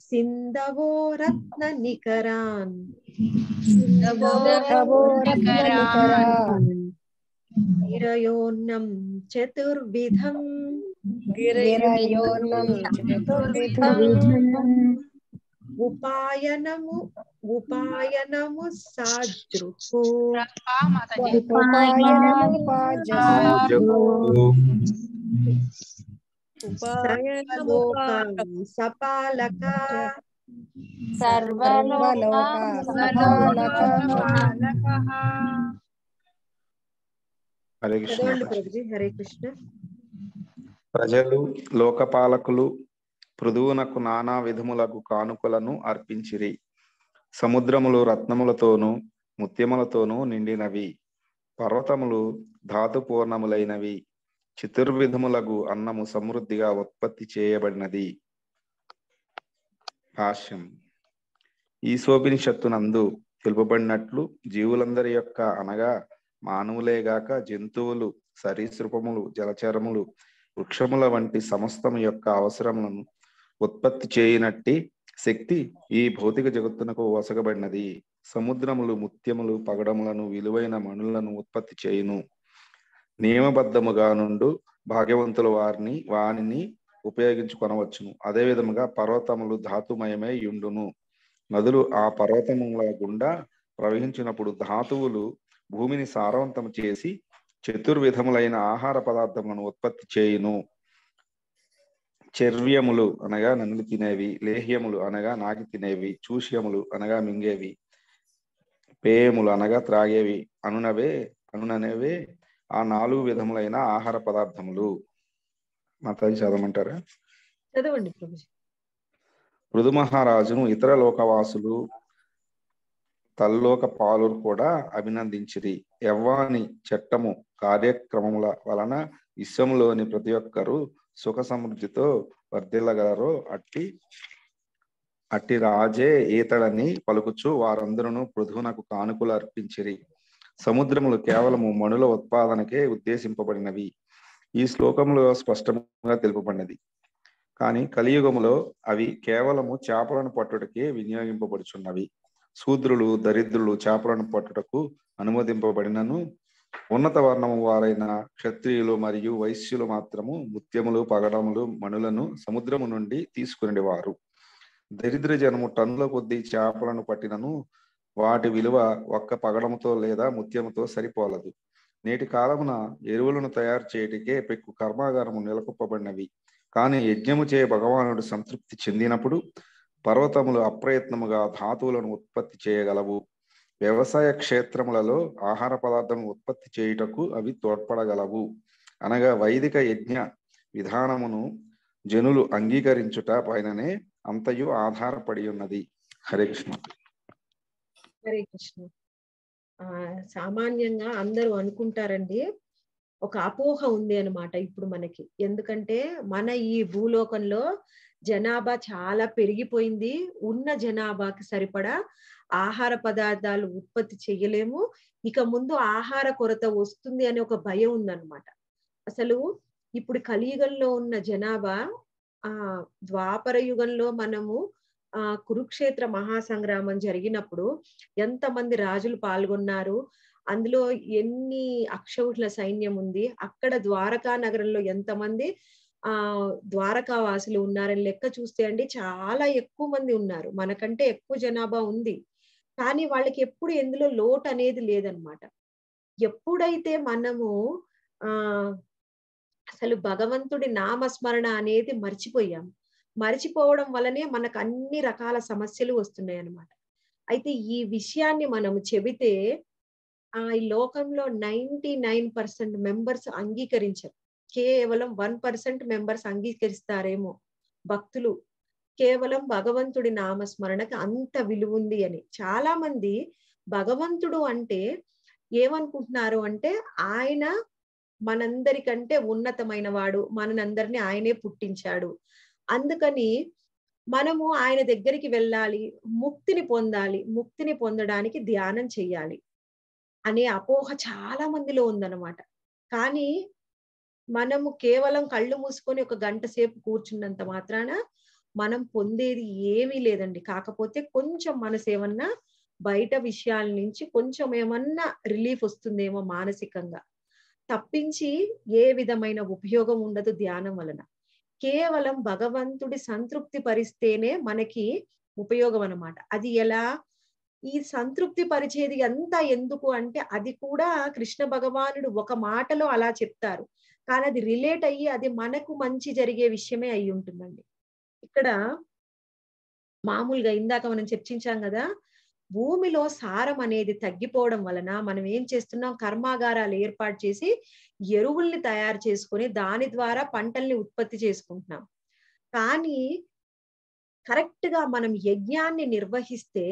సింధవో రత్న నికరాన్. గిరయోన్నం చతుర్విధం. గిరయోన్నం చతుర్విధం. ఉపాయనము ఉపాయనము సాదృకు ఉపాయనము సపాలక. సర్వలోక కృష్ణ హరే కృష్ణ. ప్రజలు లోకపాలకులు పృథువునకు నానా విధములకు కానుకలను అర్పించిరి. సముద్రములు రత్నములతోనూ ముత్యములతోనూ నిండినవి. పర్వతములు ధాతుపూర్ణములైనవి. చతుర్విధములకు అన్నము సమృద్ధిగా ఉత్పత్తి చేయబడినది. భాష్యం. ఈ శోభినిషత్తునందు తెలుపబడినట్లు జీవులందరి యొక్క అనగా మానవులేగాక జంతువులు సరీసృపములు జలచరములు వృక్షముల వంటి సమస్తము యొక్క అవసరములను ఉత్పత్తి చేయనట్టి శక్తి ఈ భౌతిక జగత్తునకు వసగబడినది. సముద్రములు ముత్యములు పగడములను విలువైన మణులను ఉత్పత్తి చేయును. నియమబద్ధముగా నుండు భాగ్యవంతుల వారిని వానిని ఉపయోగించుకొనవచ్చును. అదే విధముగా పర్వతములు ధాతుమయమై యుండును. నదులు ఆ పర్వతముల గుండా ప్రవహించినప్పుడు ధాతువులు భూమిని సారవంతం చేసి చతుర్విధములైన ఆహార పదార్థములను ఉత్పత్తి చేయును. చర్వ్యములు అనగా నన్ను తినేవి లేహ్యములు అనగా నాకి తినేవి చూష్యములు అనగా మింగేవి పేయములు అనగా త్రాగేవి అనునవే అనుననేవే ఆ నాలుగు విధములైన ఆహార పదార్థములు. మాతాజీ చదవమంటారా? చదవండి మృదు మహారాజును ఇతర లోకవాసులు తల్లోక పాలురు కూడా అభినందించిరి. ఎవ్వాని చట్టము కార్యక్రమముల వలన విశ్వములోని ప్రతి ఒక్కరూ సుఖ సమృద్ధితో వర్ధిల్లగలరో అట్టి అట్టి రాజే ఈతడని పలుకుచు వారందరూ పృథువునకు కానుకలు అర్పించిరి. సముద్రములు కేవలము మణుల ఉత్పాదనకే ఉద్దేశింపబడినవి. ఈ శ్లోకములో స్పష్టంగా తెలుపబడినది. కానీ కలియుగములో అవి కేవలము చేపలను పట్టుటకే వినియోగింపబడుచున్నవి. శూద్రులు దరిద్రులు చేపలను పట్టుటకు అనుమతింపబడినను ఉన్నత వర్ణము వారైన క్షత్రియులు మరియు వైశ్యులు మాత్రము ముత్యములు పగడములు మణులను సముద్రము నుండి తీసుకునేవారు దరిద్ర జనము టన్నుల కొద్దీ చేపలను పట్టినను వాటి విలువ ఒక్క పగడముతో లేదా ముత్యముతో సరిపోలదు. నేటి కాలమున ఎరువులను తయారు చేయటికే పెక్కు కర్మాగారము నెలకొప్పబడినవి. కానీ యజ్ఞము చే భగవానుడు సంతృప్తి చెందినప్పుడు పర్వతములు అప్రయత్నముగా ధాతువులను ఉత్పత్తి చేయగలవు. వ్యవసాయ క్షేత్రములలో ఆహార పదార్థం ఉత్పత్తి చేయుటకు అవి తోడ్పడగలవు. అనగా వైదిక యజ్ఞ విధానమును జనులు అంగీకరించుట పైననే అంతయు ఆధారపడి ఉన్నది హరే కృష్ణ. హరే కృష్ణ. ఆ సామాన్యంగా అందరూ అనుకుంటారండి ఒక అపోహ ఉంది అనమాట ఇప్పుడు మనకి. ఎందుకంటే మన ఈ భూలోకంలో జనాభా చాలా పెరిగిపోయింది ఉన్న జనాభాకి సరిపడా ఆహార పదార్థాలు ఉత్పత్తి చేయలేము. ఇక ముందు ఆహార కొరత వస్తుంది అనే ఒక భయం ఉందన్నమాట. అసలు ఇప్పుడు కలియుగంలో ఉన్న జనాభా ఆ ద్వాపర యుగంలో మనము ఆ కురుక్షేత్ర మహాసంగ్రామం జరిగినప్పుడు ఎంతమంది రాజులు పాల్గొన్నారు. అందులో ఎన్ని అక్షౌహిల సైన్యం ఉంది. అక్కడ ద్వారకా నగరంలో ఎంతమంది ఆ ద్వారకా వాసులు ఉన్నారని లెక్క చూస్తే అండి చాలా ఎక్కువ మంది ఉన్నారు. మనకంటే ఎక్కువ జనాభా ఉంది. కానీ వాళ్ళకి ఎప్పుడు ఎందులో లోటు అనేది లేదనమాట. ఎప్పుడైతే మనము ఆ అసలు భగవంతుడి నామస్మరణ అనేది మర్చిపోయాం. మర్చిపోవడం వల్లనే మనకు అన్ని రకాల సమస్యలు వస్తున్నాయి అన్నమాట అయితే ఈ విషయాన్ని మనం చెబితే ఆ ఈ లోకంలో నైన్టీ నైన్ పర్సెంట్ మెంబర్స్ అంగీకరించరు. కేవలం వన్ పర్సెంట్ మెంబర్స్ అంగీకరిస్తారేమో భక్తులు. కేవలం భగవంతుడి నామస్మరణకి అంత విలువ ఉంది అని. చాలా మంది భగవంతుడు అంటే ఏమనుకుంటున్నారు అంటే ఆయన మనందరికంటే ఉన్నతమైన వాడు మనందరినీ ఆయనే పుట్టించాడు. అందుకని మనము ఆయన దగ్గరికి వెళ్ళాలి ముక్తిని పొందాలి ముక్తిని పొందడానికి ధ్యానం చెయ్యాలి అనే అపోహ చాలా మందిలో ఉందన్నమాట. కానీ మనము కేవలం కళ్ళు మూసుకొని ఒక గంట సేపు కూర్చున్నంత మాత్రాన మనం పొందేది ఏమీ లేదండి. కాకపోతే కొంచెం మనసు ఏమన్నా బయట విషయాల నుంచి కొంచెం ఏమన్నా రిలీఫ్ వస్తుందేమో మానసికంగా. తప్పించి ఏ విధమైన ఉపయోగం ఉండదు ధ్యానం వలన. కేవలం భగవంతుడి సంతృప్తి పరిస్తేనే మనకి ఉపయోగం అన్నమాట. అది ఎలా? ఈ సంతృప్తి పరిచేది అంతా ఎందుకు అంటే అది కూడా కృష్ణ భగవానుడు ఒక మాటలో అలా చెప్తారు. కానీ అది రిలేట్ అయ్యి అది మనకు మంచి జరిగే విషయమే అయి ఉంటుందండి ఇక్కడ మామూలుగా ఇందాక మనం చర్చించాం కదా భూమిలో సారం అనేది తగ్గిపోవడం వలన మనం ఏం చేస్తున్నాం? కర్మాగారాలు ఏర్పాటు చేసి ఎరువుల్ని తయారు చేసుకొని దాని ద్వారా పంటల్ని ఉత్పత్తి చేసుకుంటున్నాం. కానీ కరెక్ట్గా మనం యజ్ఞాన్ని నిర్వహిస్తే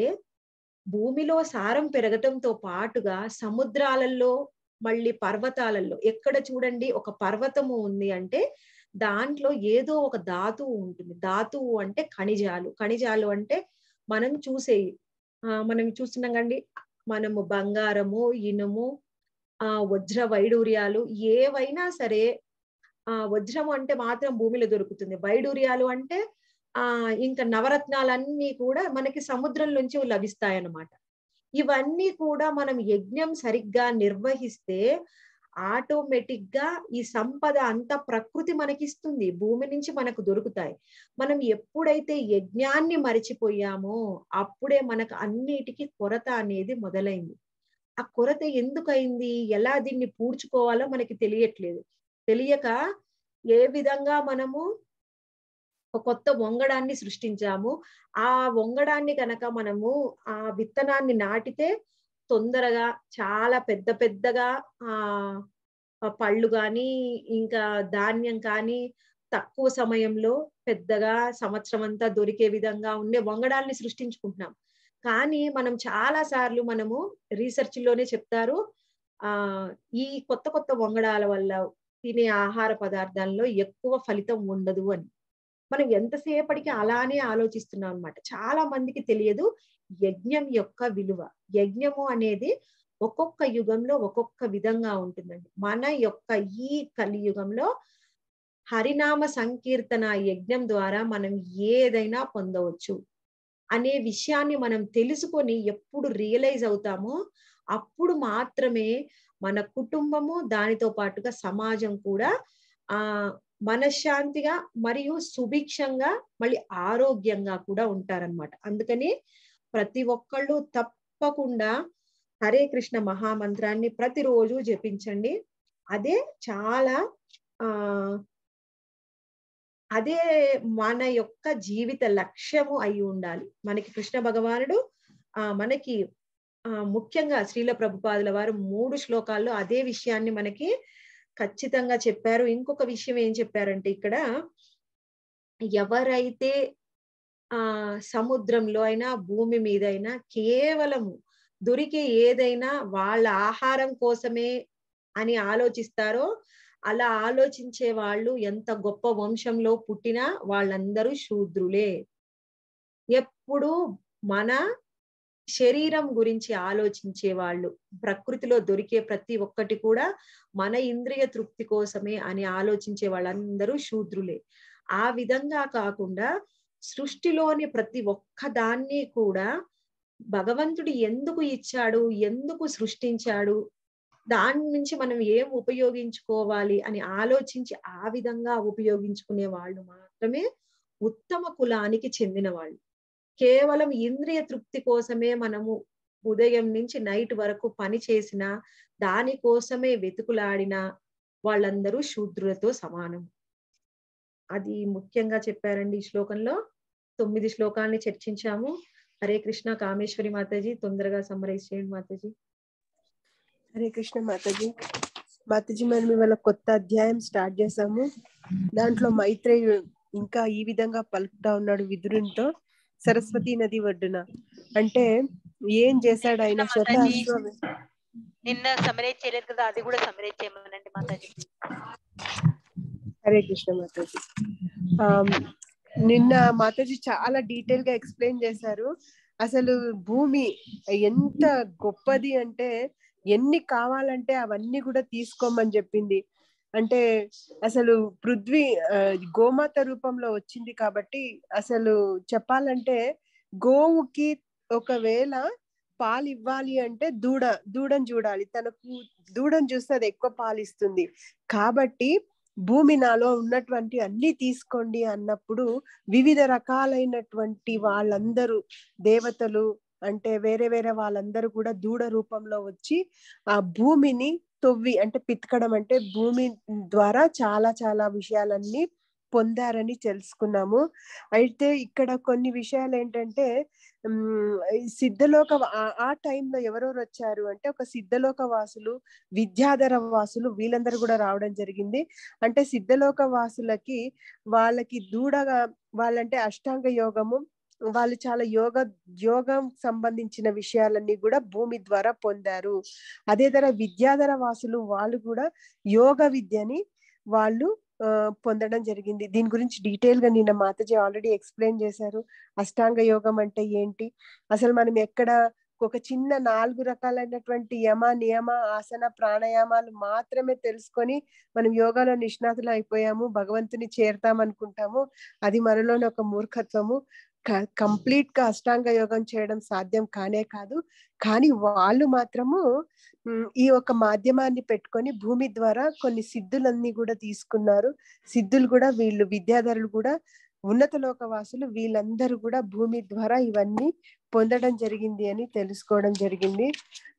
భూమిలో సారం పెరగటంతో పాటుగా సముద్రాలలో మళ్ళీ పర్వతాలలో ఎక్కడ చూడండి ఒక పర్వతము ఉంది అంటే దాంట్లో ఏదో ఒక ధాతువు ఉంటుంది. ధాతువు అంటే ఖనిజాలు. ఖనిజాలు అంటే మనం చూసేవి ఆ మనం చూస్తున్నాం కండి మనము బంగారము ఇనుము ఆ వజ్ర వైడూర్యాలు ఏవైనా సరే ఆ వజ్రము అంటే మాత్రం భూమిలో దొరుకుతుంది. వైడూర్యాలు అంటే ఆ ఇంకా నవరత్నాలన్నీ కూడా మనకి సముద్రం నుంచి లభిస్తాయన్నమాట. ఇవన్నీ కూడా మనం యజ్ఞం సరిగ్గా నిర్వహిస్తే ఆటోమేటిక్గా ఈ సంపద అంతా ప్రకృతి మనకిస్తుంది. భూమి నుంచి మనకు దొరుకుతాయి. మనం ఎప్పుడైతే యజ్ఞాన్ని మరిచిపోయామో అప్పుడే మనకు అన్నిటికీ కొరత అనేది మొదలైంది. ఆ కొరత ఎందుకైంది? ఎలా దీన్ని పూడ్చుకోవాలో మనకి తెలియట్లేదు. తెలియక ఏ విధంగా మనము ఒక కొత్త వంగడాన్ని సృష్టించాము? ఆ వంగడాన్ని కనుక మనము ఆ విత్తనాన్ని నాటితే తొందరగా చాలా పెద్ద పెద్దగా ఆ పళ్ళు కానీ ఇంకా ధాన్యం కానీ తక్కువ సమయంలో పెద్దగా సంవత్సరం అంతా దొరికే విధంగా ఉండే వంగడాల్ని సృష్టించుకుంటున్నాం. కానీ మనం చాలా సార్లు మనము రీసెర్చ్లోనే చెప్తారు ఆ ఈ కొత్త కొత్త వంగడాల వల్ల తినే ఆహార పదార్థాల్లో ఎక్కువ ఫలితం ఉండదు అని. మనం ఎంతసేపటికి అలానే ఆలోచిస్తున్నాం అనమాట చాలా మందికి తెలియదు యజ్ఞం యొక్క విలువ. యజ్ఞము అనేది ఒక్కొక్క యుగంలో ఒక్కొక్క విధంగా ఉంటుందండి. మన యొక్క ఈ కలియుగంలో హరినామ సంకీర్తన యజ్ఞం ద్వారా మనం ఏదైనా పొందవచ్చు అనే విషయాన్ని మనం తెలుసుకొని ఎప్పుడు రియలైజ్ అవుతామో అప్పుడు మాత్రమే మన కుటుంబము దానితో పాటుగా సమాజం కూడా ఆ మనశ్శాంతిగా మరియు సుభిక్షంగా మళ్ళీ ఆరోగ్యంగా కూడా ఉంటారనమాట అందుకని ప్రతి ఒక్కళ్ళు తప్పకుండా హరే కృష్ణ మహామంత్రాన్ని ప్రతిరోజు జపించండి. అదే చాలా ఆ అదే మన యొక్క జీవిత లక్ష్యము అయి ఉండాలి. మనకి కృష్ణ భగవానుడు ఆ మనకి ఆ ముఖ్యంగా శ్రీల ప్రభుపాదుల వారు మూడు శ్లోకాల్లో అదే విషయాన్ని మనకి ఖచ్చితంగా చెప్పారు. ఇంకొక విషయం ఏం చెప్పారంటే ఇక్కడ ఎవరైతే ఆ సముద్రంలో అయినా భూమి మీద అయినా కేవలము దొరికే ఏదైనా వాళ్ళ ఆహారం కోసమే అని ఆలోచిస్తారో అలా ఆలోచించే వాళ్ళు ఎంత గొప్ప వంశంలో పుట్టినా వాళ్ళందరూ శూద్రులే. ఎప్పుడు మన శరీరం గురించి ఆలోచించే వాళ్ళు ప్రకృతిలో దొరికే ప్రతి ఒక్కటి కూడా మన ఇంద్రియ తృప్తి కోసమే అని ఆలోచించే వాళ్ళందరూ శూద్రులే. ఆ విధంగా కాకుండా సృష్టిలోని ప్రతి ఒక్క దాన్ని కూడా భగవంతుడు ఎందుకు ఇచ్చాడు ఎందుకు సృష్టించాడు దాని నుంచి మనం ఏం ఉపయోగించుకోవాలి అని ఆలోచించి ఆ విధంగా ఉపయోగించుకునే వాళ్ళు మాత్రమే ఉత్తమ కులానికి చెందిన వాళ్ళు. కేవలం ఇంద్రియ తృప్తి కోసమే మనము ఉదయం నుంచి నైట్ వరకు పని చేసిన దాని కోసమే వెతుకులాడిన వాళ్ళందరూ శూద్రులతో సమానం. అది ముఖ్యంగా చెప్పారండి ఈ శ్లోకంలో. తొమ్మిది శ్లోకాల్ని చర్చించాము. హరే కృష్ణ కామేశ్వరి మాతాజీ తొందరగా సమ్మరైజ్ చేయండి మాతాజీ. హరే కృష్ణ మాతాజీ. మాతాజీ మనం ఇవాళ కొత్త అధ్యాయం స్టార్ట్ చేసాము. దాంట్లో మైత్రేయు ఇంకా ఈ విధంగా పలుకుతా ఉన్నాడు విదురునితో. సరస్వతి నది ఒడ్డున. అంటే ఏం చేశాడు ఆయన నిన్న సమరేజ్ చేయలేదు కదా అది కూడా సమరేజ్ చేయమనండి మాతాజీ. హరే కృష్ణ మాతాజీ. నిన్న మాతాజీ చాలా డీటెయిల్గా ఎక్స్ప్లెయిన్ చేశారు. అసలు భూమి ఎంత గొప్పది అంటే ఎన్ని కావాలంటే అవన్నీ కూడా తీసుకోమని చెప్పింది. అంటే అసలు పృథ్వీ గోమాత రూపంలో వచ్చింది కాబట్టి అసలు చెప్పాలంటే గోవుకి ఒకవేళ పాలు ఇవ్వాలి అంటే దూడ దూడని చూడాలి. తనకు దూడని చూస్తే అది ఎక్కువ పాలు ఇస్తుంది. కాబట్టి భూమి నాలో ఉన్నటువంటి అన్ని తీసుకోండి అన్నప్పుడు వివిధ రకాలైనటువంటి వాళ్ళందరూ దేవతలు అంటే వేరే వేరే వాళ్ళందరూ కూడా దూడ రూపంలో వచ్చి ఆ భూమిని తొవ్వి అంటే పితకడం అంటే భూమి ద్వారా చాలా చాలా విషయాలన్నీ పొందారని తెలుసుకున్నాము. అయితే ఇక్కడ కొన్ని విషయాలు ఏంటంటే సిద్ధలోక ఆ- టైంలో ఎవరెవరు వచ్చారు అంటే ఒక సిద్ధలోక వాసులు విద్యాధర వాసులు వీళ్ళందరూ కూడా రావడం జరిగింది. అంటే సిద్ధలోక వాసులకి వాళ్ళకి దూడగా వాళ్ళంటే అష్టాంగ యోగము వాళ్ళు చాలా యోగ యోగం సంబంధించిన విషయాలన్నీ కూడా భూమి ద్వారా పొందారు. అదే ధర విద్యాధర వాసులు వాళ్ళు కూడా యోగ విద్యని వాళ్ళు పొందడం జరిగింది. దీని గురించి డీటెయిల్గా నిన్న మాతజీ ఆల్రెడీ ఎక్స్ప్లెయిన్ చేశారు. అష్టాంగ యోగం అంటే ఏంటి? అసలు మనం ఎక్కడ ఒక చిన్న నాలుగు రకాలైనటువంటి యమ నియమ ఆసన ప్రాణాయామాలు మాత్రమే తెలుసుకొని మనం యోగాలో నిష్ణాతులు అయిపోయాము భగవంతుని చేరతాం అనుకుంటాము అది మనలోని ఒక మూర్ఖత్వము. కంప్లీట్గా అష్టాంగ యోగం చేయడం సాధ్యం కానే కాదు. కానీ వాళ్ళు మాత్రము ఈ ఒక మాధ్యమాన్ని పెట్టుకొని భూమి ద్వారా కొన్ని సిద్ధులన్నీ కూడా తీసుకున్నారు. సిద్ధులు కూడా వీళ్ళు విద్యాధరులు కూడా ఉన్నత లోకవాసులు వీళ్ళందరూ కూడా భూమి ద్వారా ఇవన్నీ పొందడం జరిగింది అని తెలుసుకోవడం జరిగింది.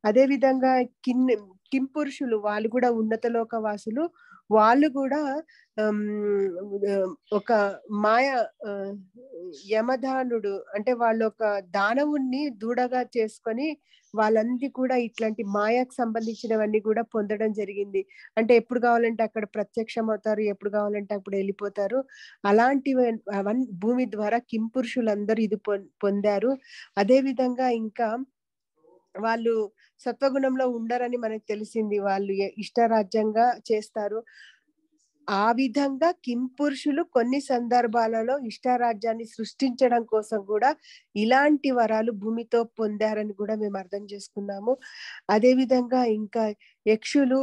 అదే విధంగా కిన్ కింపురుషులు వాళ్ళు కూడా ఉన్నత లోకవాసులు వాళ్ళు కూడా ఒక మాయ యమధానుడు అంటే వాళ్ళు ఒక దానవుణ్ణి దూడగా చేసుకొని వాళ్ళంది కూడా ఇట్లాంటి మాయకు సంబంధించినవన్నీ కూడా పొందడం జరిగింది. అంటే ఎప్పుడు కావాలంటే అక్కడ ప్రత్యక్షం అవుతారు ఎప్పుడు కావాలంటే అప్పుడు వెళ్ళిపోతారు. అలాంటివి అవన్నీ భూమి ద్వారా కింపురుషులందరూ ఇది పొందారు. అదే విధంగా ఇంకా వాళ్ళు సత్వగుణంలో ఉండరని మనకు తెలిసింది. వాళ్ళు ఇష్టరాజ్యంగా చేస్తారు. ఆ విధంగా కింపురుషులు కొన్ని సందర్భాలలో ఇష్టారాజ్యాన్ని సృష్టించడం కోసం కూడా ఇలాంటి వరాలు భూమితో పొందారని కూడా మేము అర్థం చేసుకున్నాము. అదే విధంగా ఇంకా యక్షులు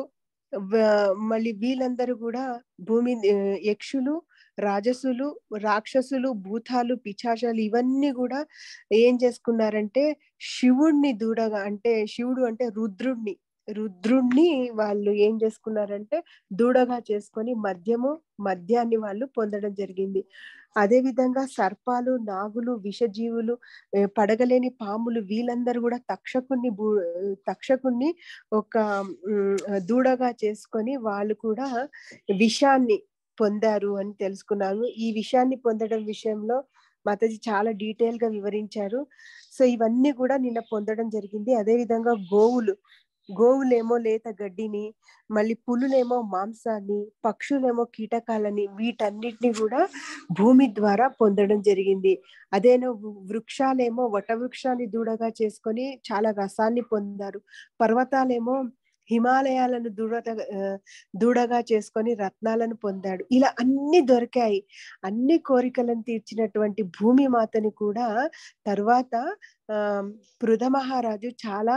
మళ్ళీ వీళ్ళందరూ కూడా భూమి యక్షులు రాజసులు రాక్షసులు భూతాలు పిచాచాలు ఇవన్నీ కూడా ఏం చేసుకున్నారంటే శివుణ్ణి దూడగా అంటే శివుడు అంటే రుద్రుణ్ణి రుద్రుణ్ణి వాళ్ళు ఏం చేసుకున్నారంటే దూడగా చేసుకొని మద్యము మద్యాన్ని వాళ్ళు పొందడం జరిగింది. అదే విధంగా సర్పాలు నాగులు విషజీవులు పడగలేని పాములు వీళ్ళందరూ కూడా తక్షకుణ్ణి భూ తక్షకుణ్ణి ఒక దూడగా చేసుకొని వాళ్ళు కూడా విషాన్ని పొందారు అని తెలుసుకున్నాను. ఈ విషయాన్ని పొందడం విషయంలో మాతాజీ చాలా డీటెయిల్గా వివరించారు. సో ఇవన్నీ కూడా నిన్న పొందడం జరిగింది. అదే విధంగా గోవులు గోవులేమో లేత గడ్డిని మళ్ళీ పులులేమో మాంసాన్ని పక్షులేమో కీటకాలని వీటన్నిటిని కూడా భూమి ద్వారా పొందడం జరిగింది. అదేనో వృక్షాలేమో వట వృక్షాన్ని దూడగా చేసుకొని చాలా రసాన్ని పొందారు. పర్వతాలేమో హిమాలయాలను దూడగా దూడగా చేసుకొని రత్నాలను పొందాడు. ఇలా అన్ని దొరికాయి. అన్ని కోరికలను తీర్చినటువంటి భూమి మాతని కూడా తర్వాత ఆ పృథ మహారాజు చాలా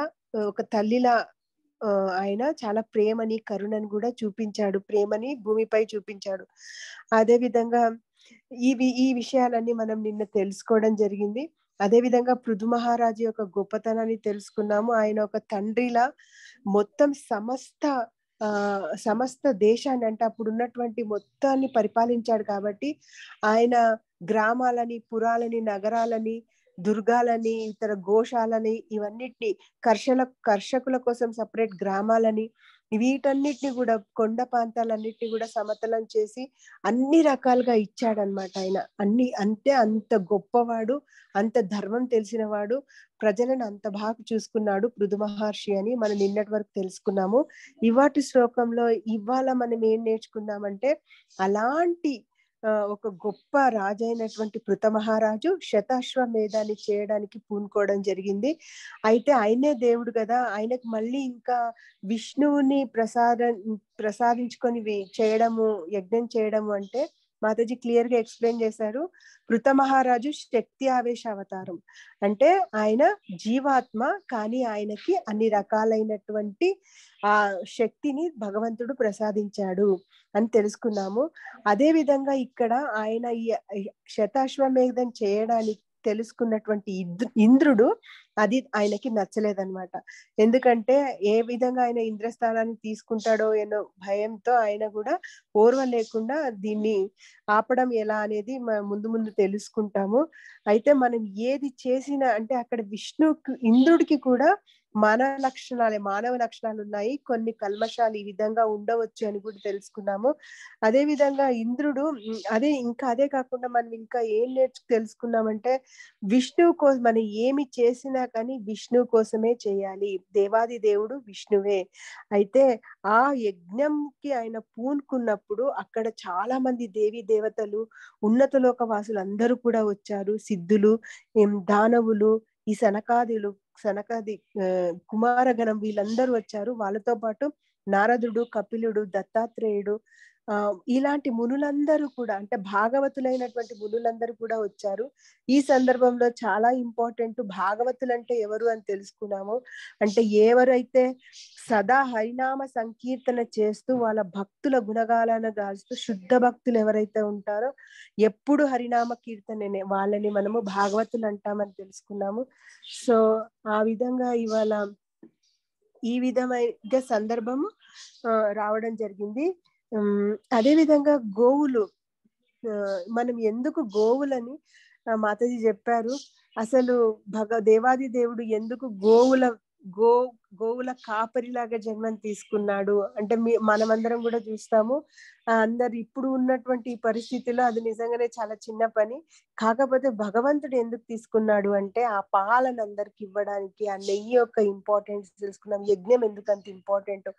ఒక తల్లిలా ఆయన చాలా ప్రేమని కరుణని కూడా చూపించాడు. ప్రేమని భూమిపై చూపించాడు. అదే విధంగా ఇవి ఈ విషయాలన్నీ మనం నిన్న తెలుసుకోవడం జరిగింది. అదేవిధంగా పృథు మహారాజు యొక్క గొప్పతనాన్ని తెలుసుకున్నాము. ఆయన ఒక తండ్రిలా మొత్తం సమస్త ఆ సమస్త దేశాన్ని అంటే అప్పుడు ఉన్నటువంటి మొత్తాన్ని పరిపాలించాడు కాబట్టి ఆయన గ్రామాలని పురాలని నగరాలని దుర్గాలని ఇతర గోశాలని ఇవన్నిటిని కర్షల కర్షకుల కోసం సపరేట్ గ్రామాలని వీటన్నిటిని కూడా కొండ ప్రాంతాలన్నిటిని కూడా సమతలం చేసి అన్ని రకాలుగా ఇచ్చాడనమాట ఆయన. అన్ని అంతే అంత గొప్పవాడు అంత ధర్మం తెలిసిన వాడు ప్రజలను అంత బాగా చూసుకున్నాడు పృథు మహర్షి అని మనం నిన్నటి వరకు తెలుసుకున్నాము. ఇవాటి శ్లోకంలో ఇవాళ మనం ఏం నేర్చుకున్నామంటే అలాంటి ఒక గొప్ప రాజైనటువంటి పృత మహారాజు శతాశ్వమేధాన్ని చేయడానికి పూనుకోవడం జరిగింది. అయితే ఆయనే దేవుడు కదా ఆయనకు మళ్ళీ ఇంకా విష్ణువుని ప్రసాద ప్రసాదించుకొని చేయడము యజ్ఞం చేయడము అంటే మాతాజీ క్లియర్గా ఎక్స్ప్లెయిన్ చేశారు. కృత మహారాజు శక్తి ఆవేశ అవతారం. అంటే ఆయన జీవాత్మ కానీ ఆయనకి అన్ని రకాలైనటువంటి ఆ శక్తిని భగవంతుడు ప్రసాదించాడు అని తెలుసుకున్నాము. అదే విధంగా ఇక్కడ ఆయన ఈ శతాశ్వమేధం చేయడానికి తెలుసుకున్నటువంటి ఇంద్రుడు అది ఆయనకి నచ్చలేదనమాట ఎందుకంటే ఏ విధంగా ఆయన ఇంద్రస్థానాన్ని తీసుకుంటాడో ఏనో భయంతో ఆయన కూడా ఓర్వ లేకుండా దీన్ని ఆపడం ఎలా అనేది ముందు ముందు తెలుసుకుంటాము. అయితే మనం ఏది చేసినా అంటే అక్కడ విష్ణుకి ఇంద్రుడికి కూడా మానవ లక్షణాలే మానవ లక్షణాలు ఉన్నాయి. కొన్ని కల్మషాలు ఈ విధంగా ఉండవచ్చు అని కూడా తెలుసుకున్నాము. అదే విధంగా ఇంద్రుడు అదే ఇంకా అదే కాకుండా మనం ఇంకా ఏం నేర్చు తెలుసుకున్నామంటే విష్ణువు కోసం మనం ఏమి చేసినా కానీ విష్ణువు కోసమే చేయాలి. దేవాది దేవుడు విష్ణువే. అయితే ఆ యజ్ఞంకి ఆయన పూనుకున్నప్పుడు అక్కడ చాలా మంది దేవి దేవతలు ఉన్నత లోక వాసులు అందరూ కూడా వచ్చారు. సిద్ధులు ఏం దానవులు ఈ సనకాదులు సనకాది ఆ, కుమారగణం వీళ్ళందరూ వచ్చారు. వాళ్ళతో పాటు నారదుడు కపిలుడు దత్తాత్రేయుడు ఇలాంటి మునులందరూ కూడా అంటే భాగవతులైనటువంటి మునులందరూ కూడా వచ్చారు. ఈ సందర్భంలో చాలా ఇంపార్టెంట్ భాగవతులు అంటే ఎవరు అని తెలుసుకున్నాము. అంటే ఎవరైతే సదా హరినామ సంకీర్తన చేస్తూ వాళ్ళ భక్తుల గుణగాలను గాల్స్తూ శుద్ధ భక్తులు ఎవరైతే ఉంటారో ఎప్పుడు హరినామ కీర్తననే వాళ్ళని మనము భాగవతులు అంటామని తెలుసుకున్నాము. సో ఆ విధంగా ఇవాళ ఈ విధమైన సందర్భము రావడం జరిగింది. అదేవిధంగా అదే విధంగా గోవులు మనం ఎందుకు గోవులని ఆ, మాతాజీ చెప్పారు. అసలు భగ దేవాది దేవుడు ఎందుకు గోవుల గో గోవుల కాపరిలాగా జన్మం తీసుకున్నాడు. అంటే మీ మనమందరం కూడా చూస్తాము. అందరు ఇప్పుడు ఉన్నటువంటి పరిస్థితిలో అది నిజంగానే చాలా చిన్న పని. కాకపోతే భగవంతుడు ఎందుకు తీసుకున్నాడు అంటే ఆ పాలను అందరికి ఇవ్వడానికి ఆ నెయ్యి యొక్క ఇంపార్టెన్స్ తెలుసుకున్నాం. యజ్ఞం ఎందుకు అంత ఇంపార్టెంట్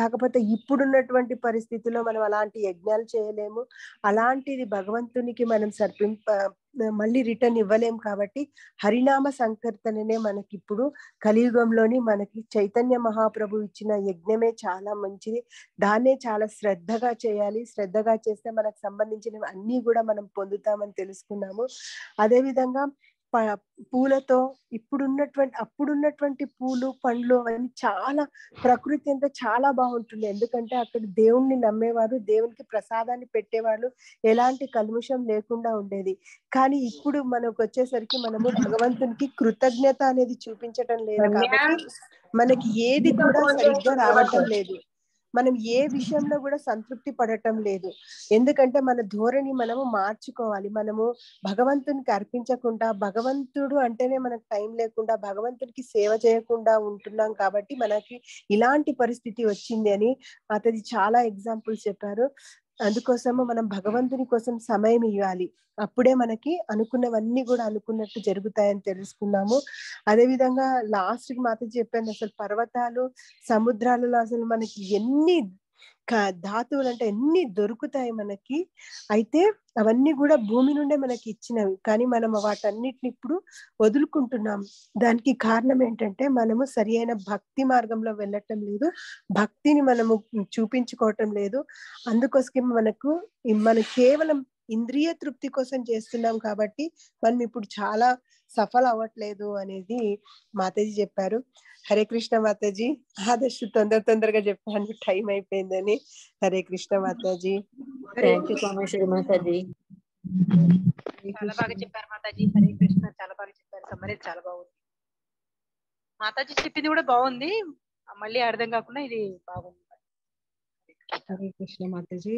కాకపోతే ఇప్పుడున్నటువంటి పరిస్థితిలో మనం అలాంటి యజ్ఞాలు చేయలేము. అలాంటిది భగవంతునికి మనం సర్పింప మళ్ళీ రిటర్న్ ఇవ్వలేం కాబట్టి హరినామ సంకీర్తననే మనకి ఇప్పుడు కలియుగంలోని మనకి చైతన్య మహాప్రభు ఇచ్చిన యజ్ఞమే చాలా మంచిది. దాన్నే చాలా శ్రద్ధగా చేయాలి. శ్రద్ధగా చేస్తే మనకు సంబంధించిన అన్ని కూడా మనం పొందుతామని తెలుసుకున్నాము. అదే విధంగా పూలతో ఇప్పుడున్నటువంటి అప్పుడున్నటువంటి పూలు పండ్లు అవన్నీ చాలా ప్రకృతి అంతా చాలా బాగుంటుంది. ఎందుకంటే అక్కడ దేవుణ్ణి నమ్మేవారు దేవునికి ప్రసాదాన్ని పెట్టేవాళ్ళు ఎలాంటి కల్ముషం లేకుండా ఉండేది. కానీ ఇప్పుడు మనకు వచ్చేసరికి మనము భగవంతునికి కృతజ్ఞత అనేది చూపించటం లేదు కాబట్టి మనకి ఏది కూడా సరిగ్గా రావటం లేదు. మనం ఏ విషయంలో కూడా సంతృప్తి పడటం లేదు. ఎందుకంటే మన ధోరణి మనము మార్చుకోవాలి. మనము భగవంతునికి అర్పించకుండా భగవంతుడు అంటేనే మనకు టైం లేకుండా భగవంతునికి సేవ చేయకుండా ఉంటున్నాం కాబట్టి మనకి ఇలాంటి పరిస్థితి వచ్చింది అని అతది చాలా ఎగ్జాంపుల్స్ చెప్పారు. అందుకోసము మనం భగవంతుని కోసం సమయం ఇవ్వాలి అప్పుడే మనకి అనుకున్నవన్నీ కూడా అనుకున్నట్టు జరుగుతాయని తెలుసుకున్నాము. అదే విధంగా లాస్ట్కి మాత్రం చెప్పాను అసలు పర్వతాలు సముద్రాలలో అసలు మనకి ఎన్ని ధాతువులు అంటే ఎన్ని దొరుకుతాయి మనకి? అయితే అవన్నీ కూడా భూమి నుండే మనకి ఇచ్చినవి. కానీ మనం వాటన్నిటిని ఇప్పుడు వదులుకుంటున్నాం. దానికి కారణం ఏంటంటే మనము సరి అయిన భక్తి మార్గంలో వెళ్ళటం లేదు. భక్తిని మనము చూపించుకోవటం లేదు. అందుకోసమే మనకు మనం కేవలం ఇంద్రియ తృప్తి కోసం చేస్తున్నాం కాబట్టి మనం ఇప్పుడు చాలా సఫల్ అవ్వట్లేదు అనేది మాతాజీ చెప్పారు. హరే కృష్ణ మాతాజీ. ఆదర్శ తొందర తొందరగా చెప్పాను టైం అయిపోయిందని. హరే కృష్ణ మాతాజీ. థ్యాంక్ యూ కామేశ్వరి మాతాజీ. చాలా బాగా చెప్పారు మాతాజీ. హరే కృష్ణ చాలా బాగా చెప్పారు. సమ్మరీ చాలా బాగుంది. మాతాజీ చెప్పింది కూడా బాగుంది. మళ్ళీ అర్థం కాకుండా ఇది బాగుంది. హరే కృష్ణ మాతాజీ.